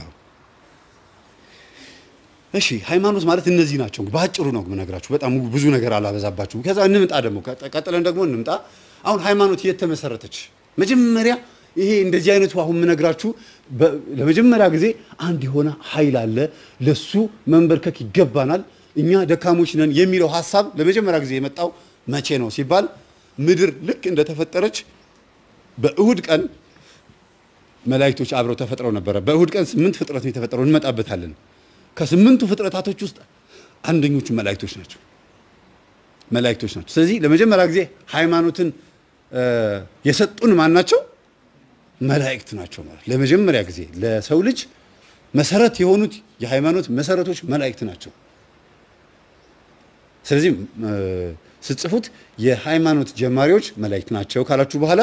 Speaker 1: እሺ ሃይማኖት ማለት እነዚህ ናቸው። በአጭሩ ነው የምነግራችሁ። በጣም ብዙ ነገር አላበዛባችሁ። ከዛ እንምጣ ደግሞ ቀጥለን ደግሞ እንምጣ። አሁን ሃይማኖት የት ተመሰረተች? መጀመሪያ ይሄ እንደዚህ አይነቱ አሁን የምነግራችሁ ለመጀመሪያ ጊዜ አንድ የሆነ ኃይል አለ፣ ለሱ መንበርከክ ይገባናል፣ እኛ ደካሞች ነን የሚለው ሀሳብ ለመጀመሪያ ጊዜ የመጣው መቼ ነው ሲባል ምድር ልክ እንደተፈጠረች በእሁድ ቀን መላእክቶች አብረው ተፈጥረው ነበረ። በእሁድ ቀን ስምንት ፍጥረት ነው የተፈጠረው፣ እንመጣበታለን። ከስምንቱ ፍጥረታቶች ውስጥ አንደኞቹ መላእክቶች ናቸው መላእክቶች ናቸው። ስለዚህ ለመጀመሪያ ጊዜ ሃይማኖትን የሰጡን ማን ናቸው? መላእክት ናቸው ማለት ለመጀመሪያ ጊዜ ለሰው ልጅ መሰረት የሆኑት የሃይማኖት መሰረቶች መላእክት ናቸው። ስለዚህ ስትጽፉት የሃይማኖት ጀማሪዎች መላእክት ናቸው ካላችሁ በኋላ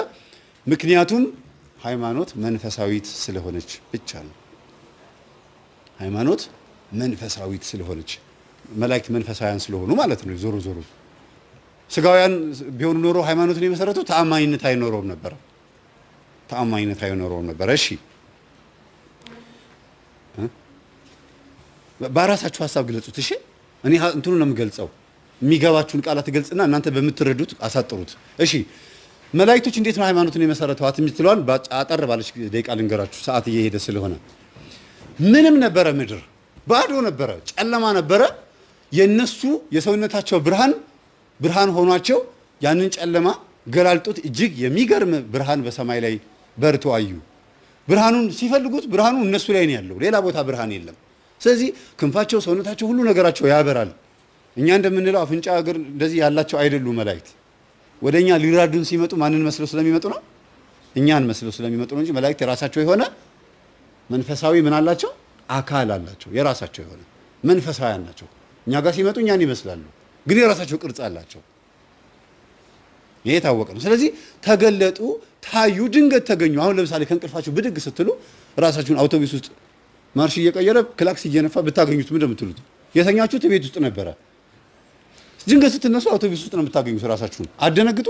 Speaker 1: ምክንያቱም ሃይማኖት መንፈሳዊት ስለሆነች ብቻ ነው። ሃይማኖት መንፈሳዊት ስለሆነች መላእክት መንፈሳውያን ስለሆኑ ማለት ነው። ዞሮ ዞሮ ስጋውያን ቢሆኑ ኖሮ ሃይማኖትን የመሰረቱ ተአማኝነት አይኖረውም ነበረ። ተአማኝነት አይኖረውም ነበረ። እሺ በራሳችሁ ሀሳብ ግለጹት። እሺ እኔ እንትኑ ነው የምገልጸው። የሚገባችሁን ቃላት ገልጽና እናንተ በምትረዱት አሳጥሩት። እሺ መላእክቶች እንዴት ነው ሃይማኖትን የመሰረተዋት የምትለዋል አጠር ባለች ደቂቃ ልንገራችሁ፣ ሰዓት እየሄደ ስለሆነ። ምንም ነበረ፣ ምድር ባዶ ነበረ፣ ጨለማ ነበረ። የነሱ የሰውነታቸው ብርሃን ብርሃን ሆኗቸው ያንን ጨለማ ገላልጦት እጅግ የሚገርም ብርሃን በሰማይ ላይ በርቶ አዩ። ብርሃኑን ሲፈልጉት ብርሃኑ እነሱ ላይ ነው ያለው፣ ሌላ ቦታ ብርሃን የለም። ስለዚህ ክንፋቸው፣ ሰውነታቸው፣ ሁሉ ነገራቸው ያበራል። እኛ እንደምንለው አፍንጫ፣ እግር እንደዚህ ያላቸው አይደሉም መላእክት። ወደ እኛ ሊራዱን ሲመጡ ማንን መስለው ስለሚመጡ ነው? እኛን መስለው ስለሚመጡ ነው እንጂ መላእክት የራሳቸው የሆነ መንፈሳዊ ምን አላቸው? አካል አላቸው። የራሳቸው የሆነ መንፈሳውያን ናቸው። እኛ ጋር ሲመጡ እኛን ይመስላሉ፣ ግን የራሳቸው ቅርጽ አላቸው። ይሄ የታወቀ ነው። ስለዚህ ተገለጡ፣ ታዩ፣ ድንገት ተገኙ። አሁን ለምሳሌ ከእንቅልፋችሁ ብድግ ስትሉ ራሳችሁን አውቶቡስ ውስጥ ማርሽ እየቀየረ ክላክስ እየነፋ ብታገኙት ምን እንደምትሉት? የተኛችሁት ቤት ውስጥ ነበረ። ድንገት ስትነሱ አውቶቡስ ውስጥ ነው የምታገኙት ራሳችሁን። አደነግጡ።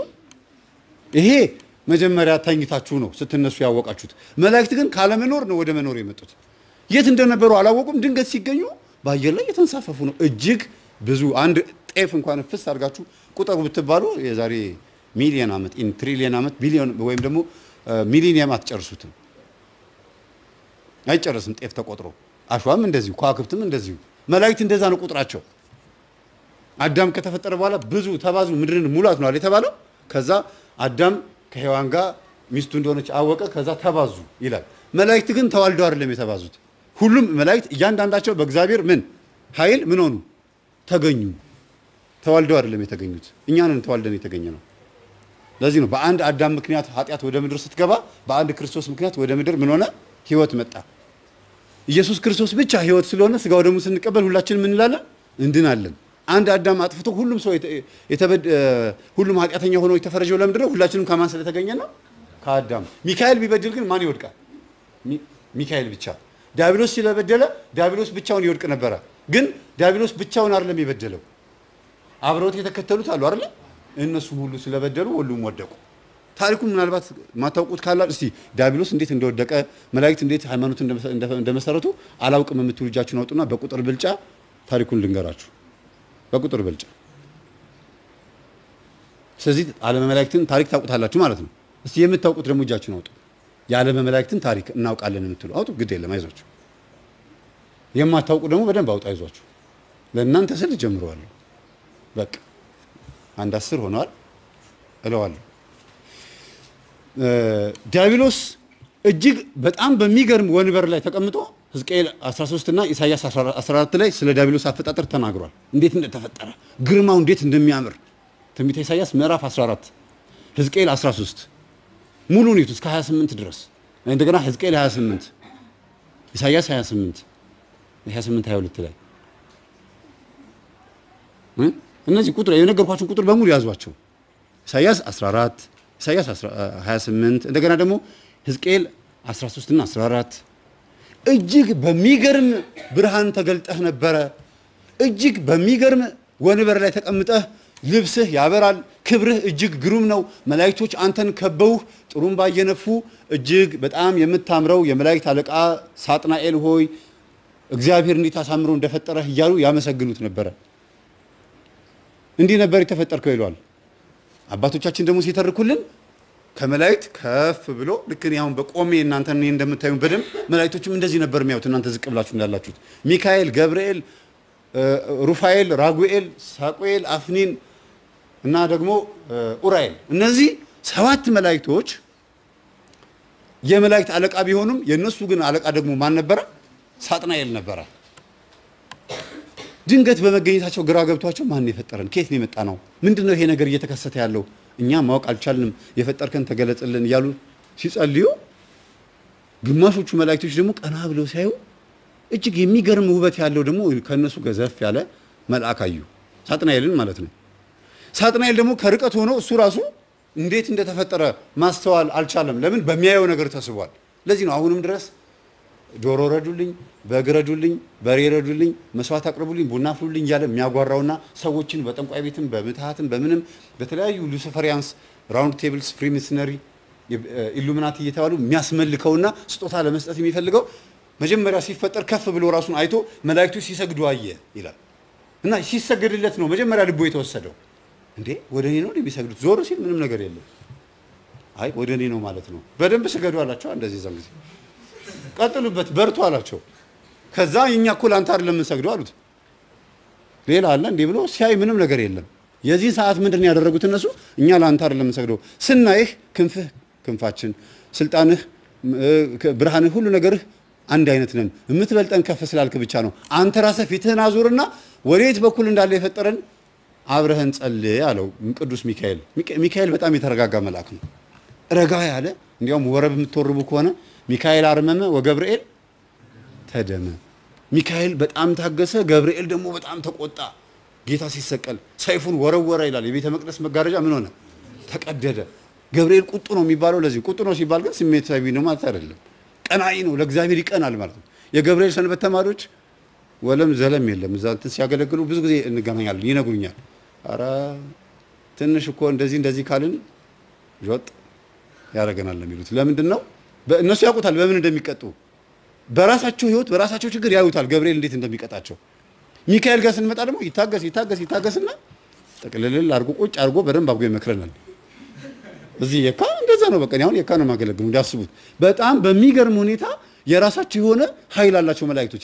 Speaker 1: ይሄ መጀመሪያ ተኝታችሁ ነው ስትነሱ ያወቃችሁት። መላእክት ግን ካለመኖር ነው ወደ መኖር የመጡት። የት እንደነበሩ አላወቁም። ድንገት ሲገኙ በአየር ላይ የተንሳፈፉ ነው። እጅግ ብዙ አንድ ጤፍ እንኳን ፍስ አድርጋችሁ ቁጠሩ ብትባሉ የዛሬ ሚሊዮን ዓመት ኢን ትሪሊየን ዓመት ቢሊዮን ወይም ደግሞ millennium አትጨርሱትም። አይጨርስም ጤፍ ተቆጥሮ። አሸዋም እንደዚሁ፣ ከዋክብትም እንደዚሁ። መላእክት እንደዛ ነው ቁጥራቸው። አዳም ከተፈጠረ በኋላ ብዙ ተባዙ ምድርን ሙላት ነው የተባለው። ከዛ አዳም ከሔዋን ጋር ሚስቱ እንደሆነች አወቀ። ከዛ ተባዙ ይላል። መላእክት ግን ተዋልደው አይደለም የተባዙት። ሁሉም መላእክት እያንዳንዳቸው በእግዚአብሔር ምን ኃይል ምን ሆኑ ተገኙ። ተዋልደው አይደለም የተገኙት። እኛንን ተዋልደን የተገኘ ነው። ለዚህ ነው በአንድ አዳም ምክንያት ኃጢአት ወደ ምድር ስትገባ በአንድ ክርስቶስ ምክንያት ወደ ምድር ምን ሆነ? ህይወት መጣ። ኢየሱስ ክርስቶስ ብቻ ህይወት ስለሆነ ስጋው ደግሞ ስንቀበል ሁላችን ምን እንላለን? እንድናለን። አንድ አዳም አጥፍቶ ሁሉም ሰው ሁሉም ኃጢአተኛ ሆኖ የተፈረጀው ለምንድን ነው? ሁላችንም ከማን ስለተገኘ ነው? ከአዳም። ሚካኤል ቢበድል ግን ማን ይወድቃል? ሚካኤል ብቻ። ዲያብሎስ ስለበደለ ዲያብሎስ ብቻውን ይወድቅ ነበረ። ግን ዲያብሎስ ብቻውን አይደለም የበደለው፣ አብረውት የተከተሉት አሉ አይደለ? እነሱም ሁሉ ስለበደሉ ሁሉም ወደቁ። ታሪኩን ምናልባት ማታውቁት ካላ እስቲ ዲያብሎስ እንዴት እንደወደቀ መላእክት እንዴት ሃይማኖት እንደመሰረቱ አላውቅም የምትሉ እጃችሁን አውጡና በቁጥር ብልጫ ታሪኩን ልንገራችሁ። በቁጥር ብልጫ። ስለዚህ ዓለመ ታሪክ ታውቁታላችሁ ማለት ነው። እስቲ የምታውቁት ደግሞ እጃችሁን አውጡ። የዓለመ መላእክትን ታሪክ እናውቃለን የምትሉ አውጡ። ግድ የለም አይዟችሁ። የማታውቁ ደግሞ በደንብ አውጡ። አይዟችሁ። ለእናንተ ስል ጀምረዋለሁ። በቃ አንድ አስር ሆነዋል እለዋለሁ። ዲያብሎስ እጅግ በጣም በሚገርም ወንበር ላይ ተቀምጦ ሕዝቅኤል 13 እና ኢሳያስ 14 ላይ ስለ ዲያብሎስ አፈጣጠር ተናግሯል። እንዴት እንደተፈጠረ ግርማው እንዴት እንደሚያምር ትንቢተ ኢሳያስ ምዕራፍ 14 ሕዝቅኤል 13 ሙሉ ኔቱ እስከ 28 ድረስ እንደገና ሕዝቅኤል 28 ኢሳያስ 28 28 22 ላይ እነዚህ ቁጥር የነገርኳችሁን ቁጥር በሙሉ ያዟቸው። ኢሳያስ 14 ኢሳያስ 28 እንደገና ደግሞ ሕዝቅኤል 13 እና 14 እጅግ በሚገርም ብርሃን ተገልጠህ ነበረ። እጅግ በሚገርም ወንበር ላይ ተቀምጠህ ልብስህ ያበራል፣ ክብርህ እጅግ ግሩም ነው። መላእክቶች አንተን ከበውህ ጥሩምባ እየነፉ እጅግ በጣም የምታምረው የመላእክት አለቃ ሳጥናኤል ሆይ እግዚአብሔር እንዴት አሳምሮ እንደፈጠረህ እያሉ ያመሰግኑት ነበረ። እንዲህ ነበር የተፈጠርከው ይለዋል። አባቶቻችን ደግሞ ሲተርኩልን ከመላእክት ከፍ ብሎ ልክ አሁን በቆሜ እናንተ እንደምታዩ በደንብ መላእክቶችም እንደዚህ ነበር የሚያዩት እናንተ ዝቅ ብላችሁ እንዳላችሁት። ሚካኤል፣ ገብርኤል፣ ሩፋኤል፣ ራጉኤል፣ ሳቁኤል፣ አፍኒን እና ደግሞ ኡራኤል እነዚህ ሰባት መላእክቶች የመላእክት አለቃ ቢሆኑም የእነሱ ግን አለቃ ደግሞ ማን ነበረ? ሳጥናኤል ነበረ። ድንገት በመገኘታቸው ግራ ገብቷቸው ማን የፈጠረን ከየት ነው የመጣ ነው ምንድን ነው ይሄ ነገር እየተከሰተ ያለው እኛ ማወቅ አልቻልንም የፈጠርከን ተገለጽልን እያሉ ሲጸልዩ ግማሾቹ መላእክቶች ደግሞ ቀና ብለው ሲያዩ እጅግ የሚገርም ውበት ያለው ደግሞ ከእነሱ ገዘፍ ያለ መልአክ አዩ። ሳጥናኤልን ማለት ነው። ሳጥናኤል ደግሞ ከርቀት ሆኖ እሱ ራሱ እንዴት እንደተፈጠረ ማስተዋል አልቻለም። ለምን? በሚያየው ነገር ተስቧል። ለዚህ ነው አሁንም ድረስ ዶሮ ረዱልኝ፣ በግ ረዱልኝ፣ በሬ ረዱልኝ፣ መስዋዕት አቅርቡልኝ፣ ቡና አፍሉልኝ እያለ የሚያጓራውና ሰዎችን በጠንቋይ ቤትም በምትሃትም በምንም በተለያዩ Luciferians round tables Freemasonry Illuminati እየተባሉ የሚያስመልከውና ስጦታ ለመስጠት የሚፈልገው መጀመሪያ ሲፈጠር ከፍ ብሎ ራሱን አይቶ መላእክቱ ሲሰግዱ አየ ይላል እና ሲሰገድለት ነው መጀመሪያ ልቦ የተወሰደው። እንዴ ወደ እኔ ነው የሚሰግዱት? ዞር ሲል ምንም ነገር የለም። አይ ወደ እኔ ነው ማለት ነው። በደንብ ስገዱ አላቸው። እንደዚህ ዘን ጊዜ ቀጥሉበት፣ በርቱ አላቸው። ከዛ እኛ እኮ ለአንተ አይደለም የምንሰግደው አሉት። ሌላ አለ እንዲህ ብሎ ሲያይ ምንም ነገር የለም። የዚህ ሰዓት ምንድን ነው ያደረጉት እነሱ? እኛ ለአንተ አይደለም የምንሰግደው፣ ስናይህ ክንፍህ ክንፋችን፣ ስልጣንህ፣ ብርሃንህ፣ ሁሉ ነገርህ አንድ አይነት ነን። የምትበልጠን ከፍ ስላልክ ብቻ ነው። አንተ ራስህ ፊትህን አዙርና ወዴት በኩል እንዳለ የፈጠረን አብረህን ጸልይ አለው ቅዱስ ሚካኤል። ሚካኤል በጣም የተረጋጋ መልአክ ነው። ረጋ ያለ እንዲያውም ወረብ የምትወርቡ ከሆነ ሚካኤል አርመመ ወገብርኤል ተደመ። ሚካኤል በጣም ታገሰ፣ ገብርኤል ደግሞ በጣም ተቆጣ። ጌታ ሲሰቀል ሰይፉን ወረወረ ይላል። የቤተ መቅደስ መጋረጃ ምን ሆነ? ተቀደደ። ገብርኤል ቁጡ ነው የሚባለው ለዚህ ቁጡ ነው ሲባል ግን ስሜታዊ ነው ማለት አይደለም። ቀናኢ ነው፣ ለእግዚአብሔር ይቀናል ማለት ነው። የገብርኤል ሰንበት ተማሪዎች ወለም ዘለም የለም እዛ እንትን ሲያገለግሉ ብዙ ጊዜ እንገናኛለን፣ ይነግሩኛል። አረ ትንሽ እኮ እንደዚህ እንደዚህ ካልን ጆጥ ያደርገናል የሚሉት ለምንድን ነው? እነሱ ያውቁታል በምን እንደሚቀጡ በራሳቸው ህይወት በራሳቸው ችግር ያዩታል ገብርኤል እንዴት እንደሚቀጣቸው። ሚካኤል ጋር ስንመጣ ደግሞ ይታገስ ይታገስ ይታገስና ጠቅልልል አድርጎ ቁጭ አድርጎ በደንብ አድርጎ ይመክረናል። እዚህ የካ እንደዛ ነው። በቃ አሁን የካ ነው የማገለግሉ እንዲያስቡት። በጣም በሚገርም ሁኔታ የራሳቸው የሆነ ኃይል አላቸው መላእክቶች።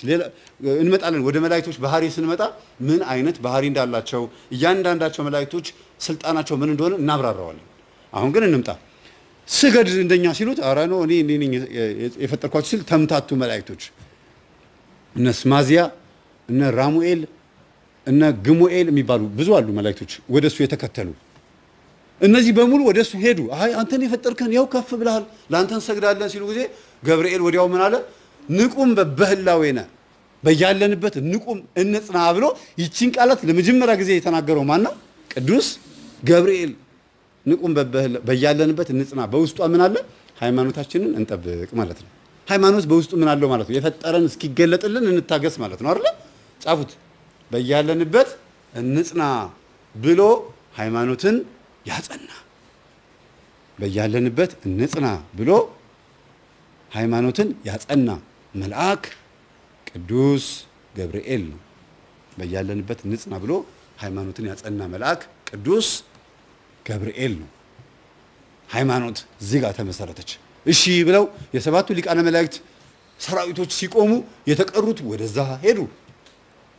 Speaker 1: እንመጣለን ወደ መላእክቶች ባህሪ ስንመጣ ምን አይነት ባህሪ እንዳላቸው እያንዳንዳቸው መላእክቶች ስልጣናቸው ምን እንደሆነ እናብራራዋለን። አሁን ግን እንምጣ። ስገድ እንደኛ ሲሉት ኧረ ነው እኔ እኔ የፈጠርኳቸው ሲል ተምታቱ መላእክቶች እነ ስማዚያ እነ ራሙኤል እነ ግሙኤል የሚባሉ ብዙ አሉ መላእክቶች ወደ እሱ የተከተሉ እነዚህ በሙሉ ወደ እሱ ሄዱ። አይ አንተን የፈጠርከን ያው ከፍ ብለሃል፣ ለአንተ እንሰግዳለን ሲሉ ጊዜ ገብርኤል ወዲያው ምን አለ? ንቁም በበህላዌነ በያለንበት ንቁም እንጽና ብሎ ይቺን ቃላት ለመጀመሪያ ጊዜ የተናገረው ማን ነው? ቅዱስ ገብርኤል። ንቁም በያለንበት እንጽና። በውስጧ ምን አለ? ሃይማኖታችንን እንጠብቅ ማለት ነው። ሃይማኖት በውስጡ ምን አለው ማለት ነው? የፈጠረን እስኪገለጥልን እንታገስ ማለት ነው አይደለ? ጻፉት። በያለንበት እንጽና ብሎ ሃይማኖትን ያጸና በያለንበት እንጽና ብሎ ሃይማኖትን ያጸና መልአክ ቅዱስ ገብርኤል ነው። በያለንበት እንጽና ብሎ ሃይማኖትን ያጸና መልአክ ቅዱስ ገብርኤል ነው። ሃይማኖት እዚህ ጋር ተመሰረተች። እሺ ብለው የሰባቱ ሊቃነ መላእክት ሰራዊቶች ሲቆሙ የተቀሩት ወደዛ ሄዱ።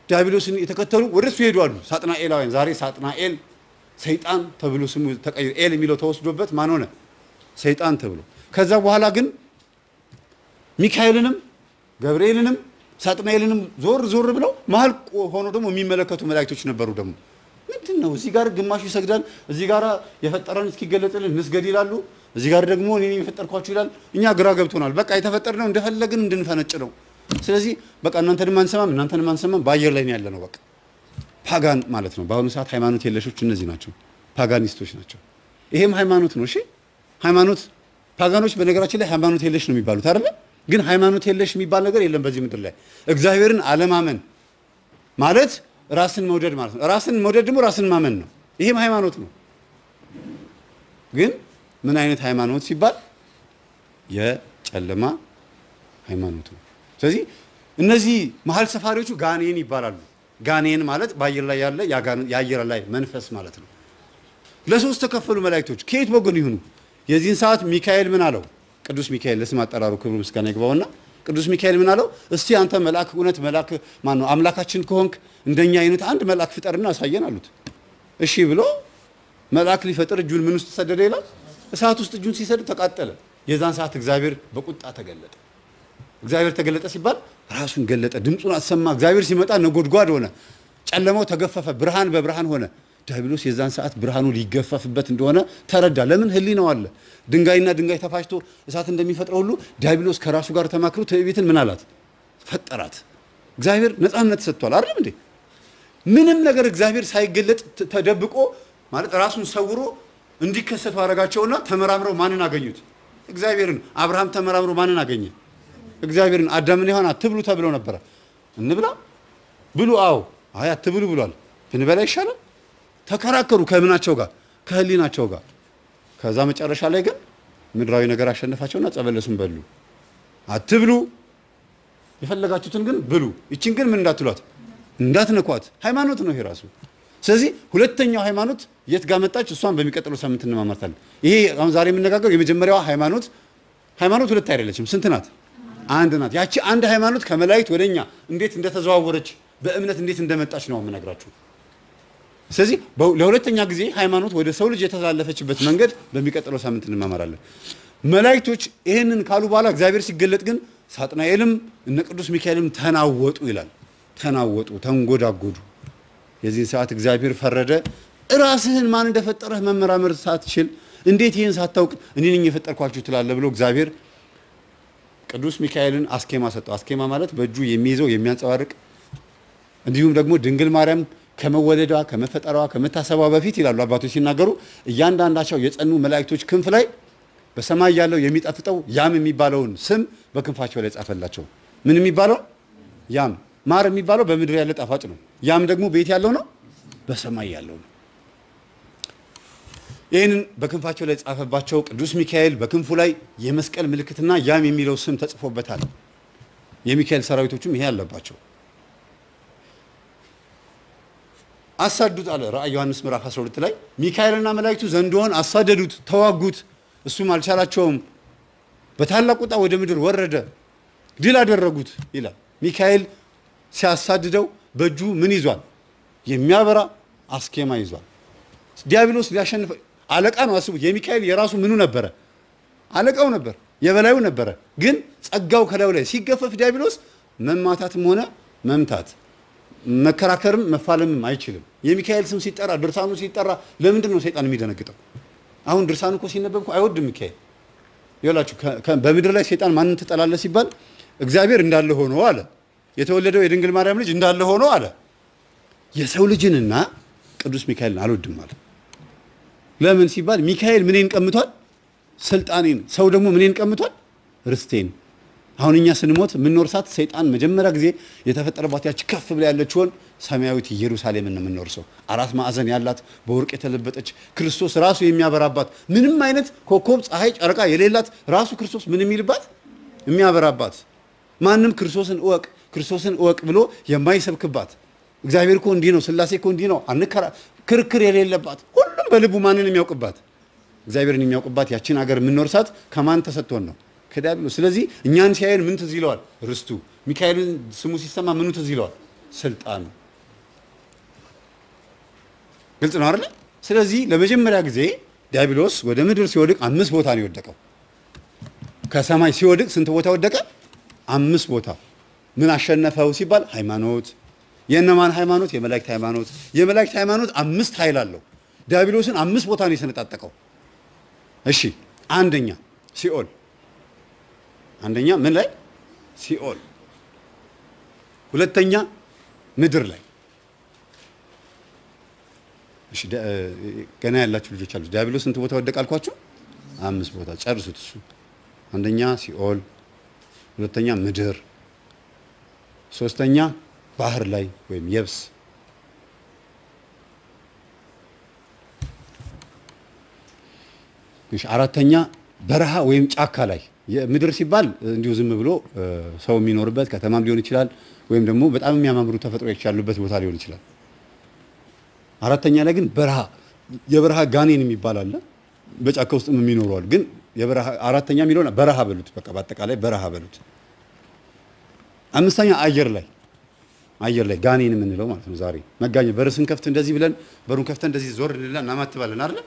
Speaker 1: ዲያብሎስን የተከተሉ ወደሱ ሄዱ አሉ። ሳጥናኤላውያን ዛሬ ሳጥናኤል ሰይጣን ተብሎ ስሙ ተቀይሮ ኤል የሚለው ተወስዶበት ማን ሆነ? ሰይጣን ተብሎ ከዛ በኋላ ግን ሚካኤልንም ገብርኤልንም ሳጥናኤልንም ዞር ዞር ብለው መሀል ሆኖ ደግሞ የሚመለከቱ መላእክቶች ነበሩ። ደግሞ ምንድን ነው እዚህ ጋር ግማሹ ይሰግዳል፣ እዚህ ጋር የፈጠረን እስኪገለጥልን እንስገድ ይላሉ፣ እዚህ ጋር ደግሞ እኔ የፈጠርኳችሁ ይላል። እኛ ግራ ገብቶናል። በቃ የተፈጠርነው እንደፈለግን እንድንፈነጭ ነው። ስለዚህ በቃ እናንተንም አንሰማም፣ እናንተንም አንሰማም፣ በአየር ላይ ያለ ነው በቃ ፓጋን ማለት ነው። በአሁኑ ሰዓት ሃይማኖት የለሾች እነዚህ ናቸው፣ ፓጋኒስቶች ናቸው። ይሄም ሃይማኖት ነው። እሺ ሃይማኖት ፓጋኖች በነገራችን ላይ ሃይማኖት የለሽ ነው የሚባሉት አይደለ? ግን ሃይማኖት የለሽ የሚባል ነገር የለም በዚህ ምድር ላይ። እግዚአብሔርን አለማመን ማለት ራስን መውደድ ማለት ነው። ራስን መውደድ ደግሞ ራስን ማመን ነው። ይሄም ሃይማኖት ነው። ግን ምን አይነት ሃይማኖት ሲባል የጨለማ ሃይማኖት ነው። ስለዚህ እነዚህ መሀል ሰፋሪዎቹ ጋኔን ይባላሉ። ጋኔን ማለት በአየር ላይ ያለ የአየር ላይ መንፈስ ማለት ነው። ለሶስት ተከፈሉ መላእክቶች ከየት ወገን ይሁኑ? የዚህን ሰዓት ሚካኤል ምን አለው? ቅዱስ ሚካኤል ለስም አጠራሩ ክብሩ ምስጋና ይግባውና ቅዱስ ሚካኤል ምን አለው? እስቲ አንተ መልአክ እውነት መልአክ ማን ነው አምላካችን ከሆንክ እንደኛ አይነት አንድ መልአክ ፍጠርና አሳየን አሉት። እሺ ብሎ መልአክ ሊፈጥር እጁን ምን ውስጥ ሰደደ ይላል? እሳት ውስጥ እጁን ሲሰድ ተቃጠለ። የዛን ሰዓት እግዚአብሔር በቁጣ ተገለጠ። እግዚአብሔር ተገለጠ ሲባል ራሱን ገለጠ፣ ድምፁን አሰማ። እግዚአብሔር ሲመጣ ነጎድጓድ ሆነ፣ ጨለማው ተገፈፈ፣ ብርሃን በብርሃን ሆነ። ዲያብሎስ የዛን ሰዓት ብርሃኑ ሊገፈፍበት እንደሆነ ተረዳ። ለምን ህሊናው አለ። ድንጋይና ድንጋይ ተፋጭቶ እሳት እንደሚፈጥረው ሁሉ ዲያብሎስ ከራሱ ጋር ተማክሮ ትዕቢትን ምን አላት? ፈጠራት። እግዚአብሔር ነፃነት ሰጥቷል አይደል እንዴ? ምንም ነገር እግዚአብሔር ሳይገለጥ ተደብቆ ማለት ራሱን ሰውሮ እንዲከሰቱ አደረጋቸውና ተመራምረው ማንን አገኙት? እግዚአብሔርን። አብርሃም ተመራምሮ ማንን አገኘ? እግዚአብሔርን። አዳምን ሔዋን አትብሉ ተብለው ነበረ። እንብላ ብሉ። አዎ። አይ አትብሉ ብሏል። ብንበላ ይሻላል። ተከራከሩ ከምናቸው ጋር? ከህሊናቸው ጋር። ከዛ መጨረሻ ላይ ግን ምድራዊ ነገር አሸነፋቸውና ጸበለሱን በሉ። አትብሉ የፈለጋችሁትን ግን ብሉ። ይችን ግን ምን እንዳትሏት እንዳትነኳት። ሃይማኖት ነው ይሄ ራሱ። ስለዚህ ሁለተኛው ሃይማኖት የት ጋር መጣች? እሷን በሚቀጥለው ሳምንት እንማማርታለን። ይሄ አሁን ዛሬ የምነጋገር የመጀመሪያዋ ሃይማኖት ሃይማኖት ሁለት አይደለችም። ስንት ናት? አንድ ናት። ያቺ አንድ ሃይማኖት ከመላእክት ወደኛ እንዴት እንደተዘዋወረች በእምነት እንዴት እንደመጣች ነው የምነግራችሁ። ስለዚህ ለሁለተኛ ጊዜ ሃይማኖት ወደ ሰው ልጅ የተላለፈችበት መንገድ በሚቀጥለው ሳምንት እንማማራለን። መላእክቶች ይህንን ካሉ በኋላ እግዚአብሔር ሲገለጥ ግን ሳጥናኤልም እነ ቅዱስ ሚካኤልም ተናወጡ ይላል። ተናወጡ፣ ተንጎዳጎዱ። የዚህን ሰዓት እግዚአብሔር ፈረደ። ራስህን ማን እንደፈጠረህ መመራመር ሳትችል እንዴት ይህን ሳታውቅ እኔ ነኝ የፈጠርኳችሁ ትላለህ ብሎ እግዚአብሔር ቅዱስ ሚካኤልን አስኬማ ሰጠው። አስኬማ ማለት በእጁ የሚይዘው የሚያንጸባርቅ እንዲሁም ደግሞ ድንግል ማርያም ከመወለዷ ከመፈጠሯ ከመታሰቧ በፊት ይላሉ አባቶች ሲናገሩ እያንዳንዳቸው የጸኑ መላእክቶች ክንፍ ላይ በሰማይ ያለው የሚጣፍጠው ያም የሚባለውን ስም በክንፋቸው ላይ ጻፈላቸው። ምን የሚባለው ያም ማር የሚባለው በምድር ያለ ጣፋጭ ነው። ያም ደግሞ ቤት ያለው ነው፣ በሰማይ ያለው ነው። ይህንን በክንፋቸው ላይ ጻፈባቸው። ቅዱስ ሚካኤል በክንፉ ላይ የመስቀል ምልክትና ያም የሚለው ስም ተጽፎበታል። የሚካኤል ሰራዊቶችም ይሄ አለባቸው። አሳዱት አለ ራእይ ዮሐንስ ምዕራፍ 12 ላይ ሚካኤልና መላእክቱ ዘንዶውን አሳደዱት፣ ተዋጉት፣ እሱም አልቻላቸውም። በታላቅ ቁጣ ወደ ምድር ወረደ፣ ድል አደረጉት ይላል። ሚካኤል ሲያሳድደው በእጁ ምን ይዟል? የሚያበራ አስኬማ ይዟል። ዲያብሎስ ሊያሸንፈ አለቃ ነው። አስቡ። የሚካኤል የራሱ ምኑ ነበረ? አለቃው ነበር፣ የበላዩ ነበረ። ግን ጸጋው ከላዩ ላይ ሲገፈፍ ዲያብሎስ መማታትም ሆነ መምታት መከራከርም መፋለምም አይችልም። የሚካኤል ስም ሲጠራ ድርሳኑ ሲጠራ ለምንድን ነው ሰይጣን የሚደነግጠው? አሁን ድርሳኑ እኮ ሲነበብ አይወድም ሚካኤል። ከ- በምድር ላይ ሰይጣን ማንን ትጠላለህ ሲባል እግዚአብሔር እንዳለ ሆኖ አለ። የተወለደው የድንግል ማርያም ልጅ እንዳለ ሆኖ አለ። የሰው ልጅንና ቅዱስ ሚካኤልን አልወድም አለ። ለምን ሲባል ሚካኤል ምንን ቀምቷል? ስልጣኔን። ሰው ደግሞ ምንን ቀምቷል? ርስቴን። አሁን እኛ ስንሞት የምንወርሳት ሰይጣን መጀመሪያ ጊዜ የተፈጠረባት ያች ከፍ ብላ ያለችውን ሰማያዊት ኢየሩሳሌምን ነው የምንወርሰው። አራት ማዕዘን ያላት በወርቅ የተለበጠች ክርስቶስ ራሱ የሚያበራባት ምንም አይነት ኮከብ፣ ፀሐይ፣ ጨረቃ የሌላት ራሱ ክርስቶስ ምን የሚልባት የሚያበራባት ማንም ክርስቶስን እወቅ ክርስቶስን እወቅ ብሎ የማይሰብክባት እግዚአብሔር እኮ እንዲህ ነው፣ ስላሴ እኮ እንዲህ ነው፣ አንከራ ክርክር የሌለባት ሁሉም በልቡ ማንን የሚያውቅባት እግዚአብሔርን የሚያውቅባት ያችን ሀገር የምንወርሳት ከማን ተሰጥቶን ነው? ከዲያብሎስ። ስለዚህ እኛን ሲያየን ምን ትዝ ይለዋል? ርስቱ። ሚካኤልን ስሙ ሲሰማ ምኑ ትዝ ይለዋል? ስልጣኑ። ግልጽ ነው አይደለ? ስለዚህ ለመጀመሪያ ጊዜ ዲያብሎስ ወደ ምድር ሲወድቅ አምስት ቦታ ነው የወደቀው። ከሰማይ ሲወድቅ ስንት ቦታ ወደቀ? አምስት ቦታ። ምን አሸነፈው ሲባል ሃይማኖት። የእነማን ሃይማኖት? የመላእክት ሃይማኖት። የመላእክት ሃይማኖት አምስት ኃይል አለው። ዲያብሎስን አምስት ቦታ ነው የሰነጣጠቀው። እሺ አንደኛ ሲኦል። አንደኛ ምን ላይ? ሲኦል። ሁለተኛ ምድር ላይ። ገና ያላችሁ ልጆች አሉ። ዲያብሎስ ስንት ቦታ ወደቀ አልኳችሁ? አምስት ቦታ። ጨርሱት እሱ። አንደኛ ሲኦል ሁለተኛ ምድር ሶስተኛ ባህር ላይ ወይም የብስ አራተኛ በረሃ ወይም ጫካ ላይ የምድር ሲባል እንዲሁ ዝም ብሎ ሰው የሚኖርበት ከተማም ሊሆን ይችላል፣ ወይም ደግሞ በጣም የሚያማምሩ ተፈጥሮዎች ያሉበት ቦታ ሊሆን ይችላል። አራተኛ ላይ ግን በረሃ የበረሃ ጋኔን የሚባል አለ። በጫካ ውስጥም የሚኖሩ አሉ። ግን አራተኛ የሚለውን በረሃ በሉት፣ በቃ በአጠቃላይ በረሃ በሉት። አምስተኛ አየር ላይ አየር ላይ ጋኔን የምንለው ማለት ነው። ዛሬ መጋኘ በር ስንከፍት እንደዚህ ብለን በሩን ከፍተን እንደዚህ ዞር እንልና እናማትባለን አይደለ?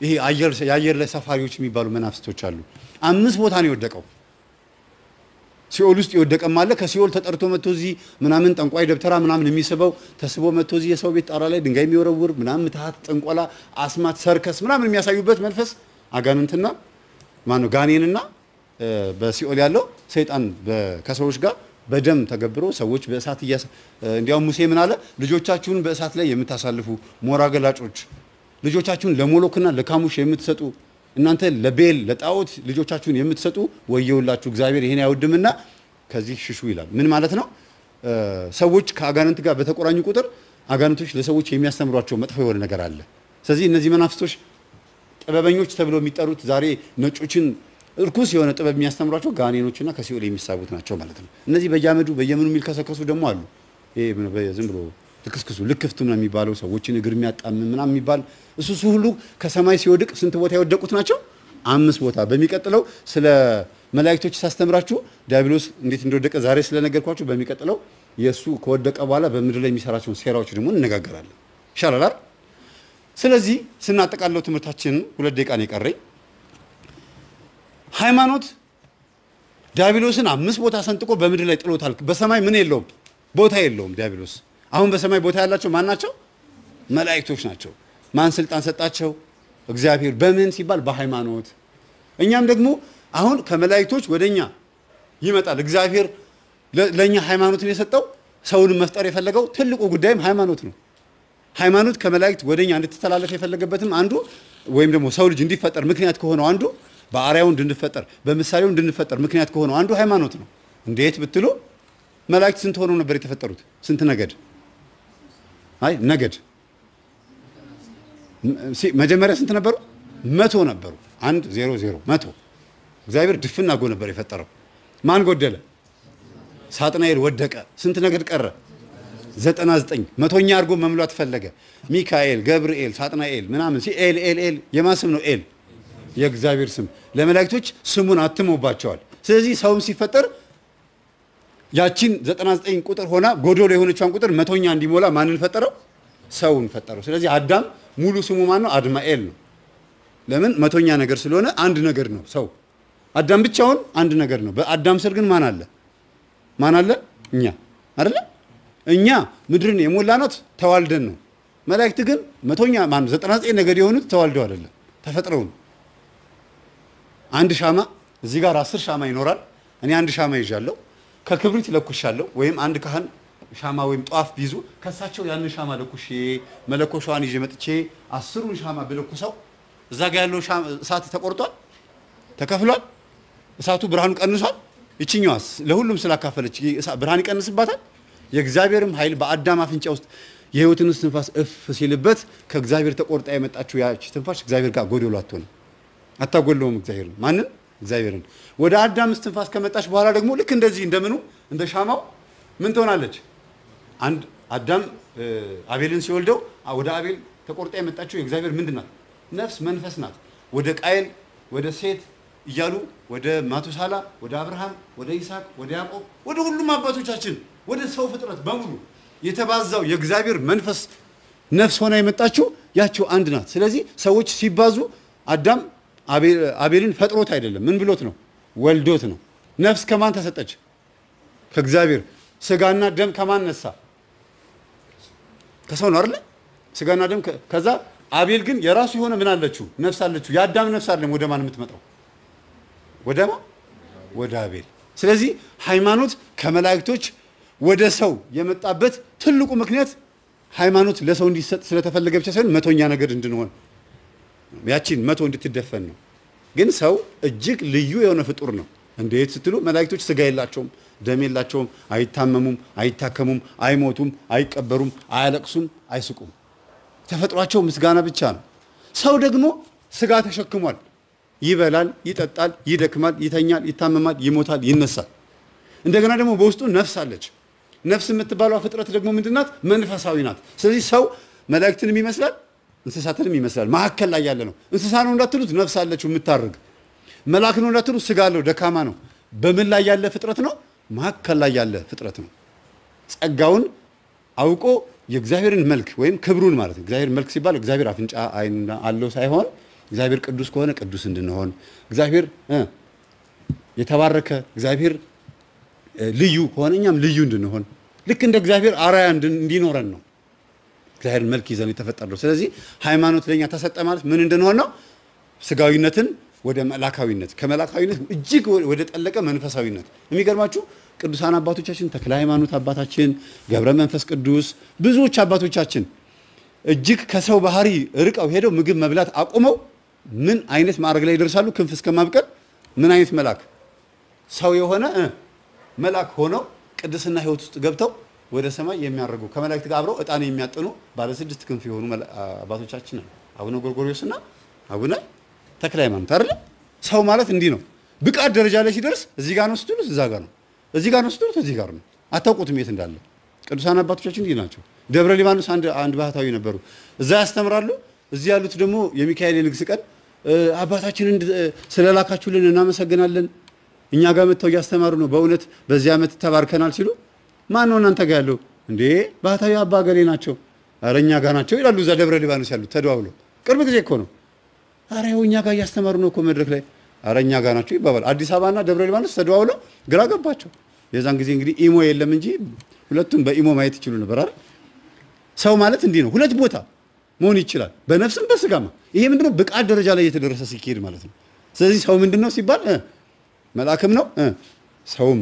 Speaker 1: ይሄ አየር የአየር ላይ ሰፋሪዎች የሚባሉ መናፍስቶች አሉ። አምስት ቦታ ነው የወደቀው። ሲኦል ውስጥ የወደቀም አለ። ከሲኦል ተጠርቶ መጥቶ እዚህ ምናምን ጠንቋይ ደብተራ ምናምን የሚስበው ተስቦ መጥቶ እዚህ የሰው ቤት ጣራ ላይ ድንጋይ የሚወረውር ምናምን ምትሃት፣ ጥንቆላ፣ አስማት፣ ሰርከስ ምናምን የሚያሳዩበት መንፈስ አጋንንትና ማነው ጋኔንና በሲኦል ያለው ሰይጣን ከሰዎች ጋር በደም ተገብሮ ሰዎች በእሳት እንዲያውም ሙሴ ምን አለ? ልጆቻችሁን በእሳት ላይ የምታሳልፉ ሞራ ገላጮች፣ ልጆቻችሁን ለሞሎክና ለካሙሽ የምትሰጡ እናንተ ለቤል ለጣዖት ልጆቻችሁን የምትሰጡ ወየውላችሁ፣ እግዚአብሔር ይሄን አይወድምና ከዚህ ሽሹ ይላል። ምን ማለት ነው? ሰዎች ከአጋንንት ጋር በተቆራኙ ቁጥር አጋንንቶች ለሰዎች የሚያስተምሯቸው መጥፎ የሆነ ነገር አለ። ስለዚህ እነዚህ መናፍስቶች ጥበበኞች ተብለው የሚጠሩት ዛሬ ነጮችን እርኩስ የሆነ ጥበብ የሚያስተምሯቸው ጋኔኖችና ከሲኦል የሚሳቡት ናቸው ማለት ነው። እነዚህ በየአመዱ በየምኑ የሚልከሰከሱ ደግሞ አሉ። ይሄ ዝም ብሎ ልክስክሱ ልክፍቱ ነው የሚባለው ሰዎችን እግር የሚያጣምም ምናምን የሚባል እሱ እሱ ሁሉ ከሰማይ ሲወድቅ ስንት ቦታ የወደቁት ናቸው? አምስት ቦታ። በሚቀጥለው ስለ መላእክቶች ሳስተምራችሁ ዲያብሎስ እንዴት እንደወደቀ ዛሬ ስለነገርኳችሁ በሚቀጥለው የእሱ ከወደቀ በኋላ በምድር ላይ የሚሰራቸውን ሴራዎች ደግሞ እንነጋገራለን። ይሻላል? ስለዚህ ስናጠቃለው ትምህርታችንን ሁለት ደቂቃ ነው የቀረኝ። ሃይማኖት ዲያብሎስን አምስት ቦታ ሰንጥቆ በምድር ላይ ጥሎታል። በሰማይ ምን የለውም ቦታ የለውም ዲያብሎስ። አሁን በሰማይ ቦታ ያላቸው ማን ናቸው? መላእክቶች ናቸው። ማን ስልጣን ሰጣቸው? እግዚአብሔር። በምን ሲባል በሃይማኖት። እኛም ደግሞ አሁን ከመላእክቶች ወደኛ ይመጣል እግዚአብሔር ለእኛ ሃይማኖትን የሰጠው ሰውን መፍጠር የፈለገው ትልቁ ጉዳይም ሃይማኖት ነው። ሃይማኖት ከመላእክት ወደኛ እንድትተላለፍ የፈለገበትም አንዱ ወይም ደግሞ ሰው ልጅ እንዲፈጠር ምክንያት ከሆነው አንዱ በአርአያው እንድንፈጠር በምሳሌው እንድንፈጠር ምክንያት ከሆነው አንዱ ሃይማኖት ነው። እንዴት ብትሉ መላእክት ስንት ሆነው ነበር የተፈጠሩት? ስንት ነገድ? አይ ነገድ መጀመሪያ ስንት ነበሩ? መቶ ነበሩ። አንድ ዜሮ ዜሮ መቶ። እግዚአብሔር ድፍን አድርጎ ነበር የፈጠረው። ማን ጎደለ? ሳጥናኤል ወደቀ። ስንት ነገድ ቀረ? ዘጠና ዘጠኝ መቶኛ አድርጎ መምሏት ፈለገ። ሚካኤል፣ ገብርኤል፣ ሳጥናኤል ምናምን ሲ ኤል ኤል ኤል የማን ስም ነው? ኤል የእግዚአብሔር ስም ለመላእክቶች ስሙን አትሞባቸዋል። ስለዚህ ሰውም ሲፈጠር ያቺን 99 ቁጥር ሆና ጎዶሎ የሆነቿን ቁጥር መቶኛ እንዲሞላ ማንን ፈጠረው? ሰውን ፈጠረው። ስለዚህ አዳም ሙሉ ስሙ ማን ነው? አድማኤል ነው። ለምን? መቶኛ ነገር ስለሆነ አንድ ነገር ነው ሰው። አዳም ብቻውን አንድ ነገር ነው። በአዳም ስር ግን ማን አለ? ማን አለ? እኛ አይደለ? እኛ ምድርን የሞላናት ተዋልደን ነው። መላእክት ግን መቶኛ ማን 99 ነገድ የሆኑት ተዋልደው አይደለም ተፈጥረው ነው። አንድ ሻማ እዚህ ጋር አስር ሻማ ይኖራል። እኔ አንድ ሻማ ይዣለሁ። ከክብሪት ለኩሻለሁ። ወይም አንድ ካህን ሻማ ወይም ጧፍ ቢይዙ ከሳቸው ያንን ሻማ ለኩሼ መለኮሻዋን ይዤ መጥቼ አስሩን ሻማ ብለኩሰው እዛ ጋር ያለው እሳት ተቆርጧል፣ ተከፍሏል። እሳቱ ብርሃኑ ቀንሷል። ይችኛዋስ ለሁሉም ስላካፈለች ብርሃን ይቀንስባታል። የእግዚአብሔርም ኃይል በአዳም አፍንጫ ውስጥ የሕይወትን ትንፋስ እፍ ሲልበት ከእግዚአብሔር ተቆርጣ የመጣችው ያች ትንፋሽ እግዚአብሔር ጋር ጎዶሎ አትሆንም፣ አታጎለውም። እግዚአብሔር ማንን? እግዚአብሔርን። ወደ አዳም እስትንፋስ ከመጣች በኋላ ደግሞ ልክ እንደዚህ እንደምኑ እንደ ሻማው ምን ትሆናለች? አንድ አዳም አቤልን ሲወልደው ወደ አቤል ተቆርጣ የመጣችው የእግዚአብሔር ምንድን ናት? ነፍስ መንፈስ ናት። ወደ ቃየል ወደ ሴት እያሉ ወደ ማቱሳላ ወደ አብርሃም ወደ ይስሐቅ ወደ ያዕቆብ ወደ ሁሉም አባቶቻችን ወደ ሰው ፍጥረት በሙሉ የተባዛው የእግዚአብሔር መንፈስ ነፍስ ሆና የመጣችው ያቸው አንድ ናት። ስለዚህ ሰዎች ሲባዙ አዳም አቤልን ፈጥሮት አይደለም፣ ምን ብሎት ነው? ወልዶት ነው። ነፍስ ከማን ተሰጠች? ከእግዚአብሔር። ስጋና ደም ከማን ነሳ? ከሰው ነው አይደለ? ስጋና ደም ከዛ አቤል ግን የራሱ የሆነ ምን አለችው? ነፍስ አለችው። የአዳም ነፍስ አይደለም ወደ ማን የምትመጣው? ወደ ማ ወደ አቤል። ስለዚህ ሃይማኖት ከመላእክቶች ወደ ሰው የመጣበት ትልቁ ምክንያት ሃይማኖት ለሰው እንዲሰጥ ስለተፈለገ ብቻ ሳይሆን መቶኛ ነገድ እንድንሆን ያቺን መቶ እንድትደፈን ነው። ግን ሰው እጅግ ልዩ የሆነ ፍጡር ነው። እንዴት ስትሉ መላእክቶች ስጋ የላቸውም፣ ደም የላቸውም፣ አይታመሙም፣ አይታከሙም፣ አይሞቱም፣ አይቀበሩም፣ አያለቅሱም፣ አይስቁም። ተፈጥሯቸው ምስጋና ብቻ ነው። ሰው ደግሞ ስጋ ተሸክሟል። ይበላል፣ ይጠጣል፣ ይደክማል፣ ይተኛል፣ ይታመማል፣ ይሞታል፣ ይነሳል። እንደገና ደግሞ በውስጡ ነፍስ አለች። ነፍስ የምትባለው ፍጥረት ደግሞ ምንድናት? መንፈሳዊ ናት። ስለዚህ ሰው መላእክትንም ይመስላል እንስሳትንም ይመስላል። መካከል ላይ ያለ ነው። እንስሳ ነው እንዳትሉት ነፍስ አለችው የምታርግ። መልአክ ነው እንዳትሉት ስጋ አለው ደካማ ነው። በምን ላይ ያለ ፍጥረት ነው? መካከል ላይ ያለ ፍጥረት ነው። ጸጋውን አውቆ የእግዚአብሔርን መልክ ወይም ክብሩን ማለት ነው። እግዚአብሔር መልክ ሲባል እግዚአብሔር አፍንጫ አለው ሳይሆን እግዚአብሔር ቅዱስ ከሆነ ቅዱስ እንድንሆን እግዚአብሔር የተባረከ እግዚአብሔር ልዩ ከሆነ እኛም ልዩ እንድንሆን ልክ እንደ እግዚአብሔር አርአያ እንዲኖረን ነው። እግዚአብሔር መልክ ይዘን የተፈጠርነው። ስለዚህ ሃይማኖት ለኛ ተሰጠ ማለት ምን እንድንሆን ነው? ስጋዊነትን ወደ መላካዊነት ከመላካዊነት እጅግ ወደ ጠለቀ መንፈሳዊነት። የሚገርማችሁ ቅዱሳን አባቶቻችን ተክለ ሃይማኖት አባታችን፣ ገብረ መንፈስ ቅዱስ ብዙዎች አባቶቻችን እጅግ ከሰው ባህሪ ርቀው ሄደው ምግብ መብላት አቁመው ምን አይነት ማዕረግ ላይ ይደርሳሉ? ክንፍ እስከ ማብቀል ምን አይነት መልአክ ሰው የሆነ መልአክ ሆነው ቅድስና ሕይወት ውስጥ ገብተው ወደ ሰማይ የሚያደርጉ ከመላእክት ጋር አብረው ዕጣን የሚያጥኑ ባለ ስድስት ክንፍ የሆኑ አባቶቻችን ነው። አቡነ ጎርጎርዮስና አቡነ ተክለ ሃይማኖት አይደለ? ሰው ማለት እንዲህ ነው። ብቃት ደረጃ ላይ ሲደርስ እዚህ ጋር ነው ስትሉት እዛ ጋር ነው፣ እዚህ ጋር ነው ስትሉት እዚህ ጋር ነው። አታውቁትም የት እንዳለ። ቅዱሳን አባቶቻችን እንዲህ ናቸው። ደብረ ሊባኖስ አንድ አንድ ባህታዊ ነበሩ። እዛ ያስተምራሉ። እዚህ ያሉት ደግሞ የሚካኤል የንግስ ቀን አባታችንን ስለላካችሁልን እናመሰግናለን እኛ ጋር መጥተው እያስተማሩ ነው። በእውነት በዚህ ዓመት ተባርከናል ሲሉ ማን ነው እናንተ ጋር ያለው እንዴ? ባህታዊ አባ ገሌ ናቸው። ኧረ እኛ ጋር ናቸው ይላሉ። እዛ ደብረ ሊባኖስ ያሉት ተደዋውሎ ቅርብ ጊዜ እኮ ነው። ኧረ ይኸው እኛ ጋር እያስተማሩ ነው እኮ መድረክ ላይ ኧረ እኛ ጋር ናቸው ይባባል። አዲስ አበባና ደብረ ሊባኖስ ተደዋውለው ግራ ገባቸው። የዛን ጊዜ እንግዲህ ኢሞ የለም እንጂ ሁለቱም በኢሞ ማየት ይችሉ ነበር አይደል? ሰው ማለት እንዲህ ነው። ሁለት ቦታ መሆን ይችላል፣ በነፍስም በስጋማ። ይሄ ምንድነው ብቃት ደረጃ ላይ የተደረሰ ሲካሄድ ማለት ነው። ስለዚህ ሰው ምንድነው ሲባል መልአክም ነው ሰውም፣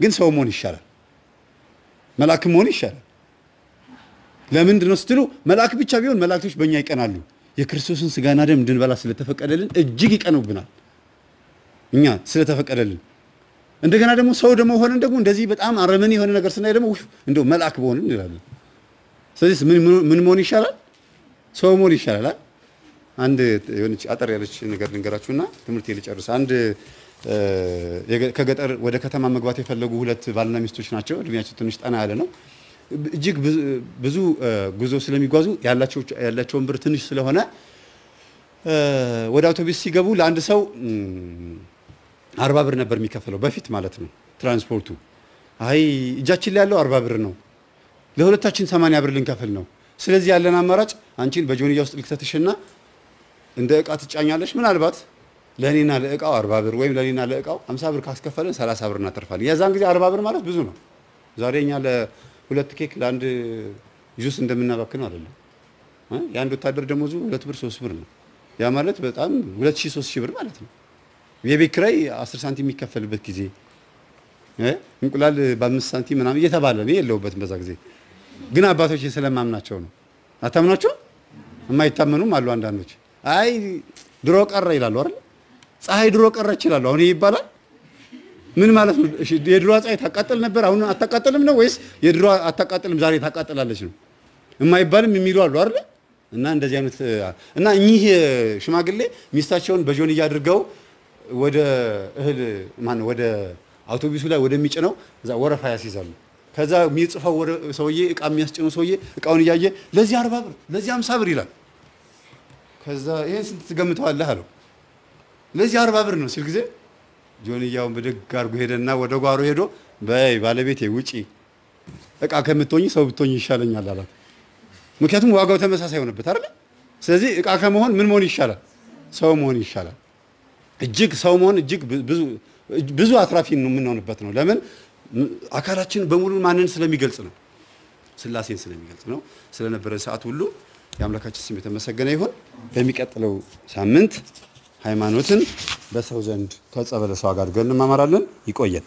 Speaker 1: ግን ሰው መሆን ይሻላል፣ መልአክም መሆን ይሻላል። ለምንድን ነው ስትሉ መልአክ ብቻ ቢሆን መላእክቶች በእኛ ይቀናሉ። የክርስቶስን ስጋና ደም እንድንበላ ስለተፈቀደልን እጅግ ይቀኑብናል፣ እኛ ስለተፈቀደልን። እንደገና ደግሞ ሰው ደግሞ ሆነን ደግሞ እንደዚህ በጣም አረመኔ የሆነ ነገር ስናይ ደግሞ እንደው መልአክ በሆንን እንላለን። ስለዚህ ምን መሆን ይሻላል? ሰው መሆን ይሻላል። አንድ የሆነች አጠር ያለች ነገር ልንገራችሁና ትምህርት ልጨርስ። አንድ ከገጠር ወደ ከተማ መግባት የፈለጉ ሁለት ባልና ሚስቶች ናቸው። እድሜያቸው ትንሽ ጠና ያለ ነው። እጅግ ብዙ ጉዞ ስለሚጓዙ ያላቸውን ብር ትንሽ ስለሆነ ወደ አውቶቡስ ሲገቡ ለአንድ ሰው አርባ ብር ነበር የሚከፈለው በፊት ማለት ነው ትራንስፖርቱ። አይ እጃችን ላይ ያለው አርባ ብር ነው፣ ለሁለታችን ሰማንያ ብር ልንከፍል ነው። ስለዚህ ያለን አማራጭ አንቺን በጆንያ ውስጥ ልክተትሽና እንደ እቃ ትጫኛለሽ ምናልባት ለእኔና ለእቃው አርባ ብር ወይም ለእኔና ለእቃው አምሳ ብር ካስከፈልን ሰላሳ ብር እናተርፋለን። የዛን ጊዜ አርባ ብር ማለት ብዙ ነው። ዛሬ እኛ ለሁለት ኬክ ለአንድ ጁስ እንደምናባክነው አይደለም። የአንድ ወታደር ደሞዙ ሁለት ብር ሶስት ብር ነው። ያ ማለት በጣም ሁለት ሺህ ሶስት ሺህ ብር ማለት ነው። የቤት ኪራይ አስር ሳንቲም የሚከፈልበት ጊዜ እንቁላል በአምስት ሳንቲም ምናምን እየተባለ እኔ የለሁበትም በዛ ጊዜ ግን አባቶችን ስለማምናቸው ነው። አታምናቸው? የማይታመኑም አሉ አንዳንዶች። አይ ድሮ ቀረ ይላሉ አይደል? ፀሐይ ድሮ ቀረች ይላሉ። አሁን ይባላል? ምን ማለት ነው? የድሮ ፀሐይ ታቃጥል ነበር፣ አሁን አታቃጥልም ነው ወይስ የድሮ አታቃጥልም ዛሬ ታቃጥላለች ነው? የማይባልም የሚሉ አሉ አይደል? እና እንደዚህ አይነት እና እኚህ ሽማግሌ ሚስታቸውን በጆንያ አድርገው ወደ እህል ማነው ወደ አውቶቡሱ ላይ ወደሚጭነው እዛ ወረፋ ያስይዛሉ። ከዛ የሚጽፈው ሰውዬ እቃ የሚያስጭነው ሰውዬ እቃውን እያየ ለዚህ አርባ ብር ለዚህ አምሳ ብር ይላል። ከዛ ይሄን ስንት ትገምተዋለህ አለው። ለዚህ አርባ ብር ነው ሲል ጊዜ ጆንያውን ብድግ አድርጎ ሄደና ወደ ጓሮ ሄዶ በይ ባለቤቴ ውጪ፣ እቃ ከምትሆኝ ሰው ብትሆኝ ይሻለኛል አላት። ምክንያቱም ዋጋው ተመሳሳይ ሆነበት አይደል? ስለዚህ እቃ ከመሆን ምን መሆን ይሻላል? ሰው መሆን ይሻላል። እጅግ ሰው መሆን እጅግ ብዙ ብዙ አትራፊ የምንሆንበት ነው። ለምን አካላችን በሙሉ ማንን ስለሚገልጽ ነው? ስላሴን ስለሚገልጽ ነው። ስለነበረ ሰዓት ሁሉ የአምላካችን ስም የተመሰገነ ይሁን። በሚቀጥለው ሳምንት ሃይማኖትን በሰው ዘንድ ከጸበለሷ ጋር ገን እንማማራለን። ይቆየን።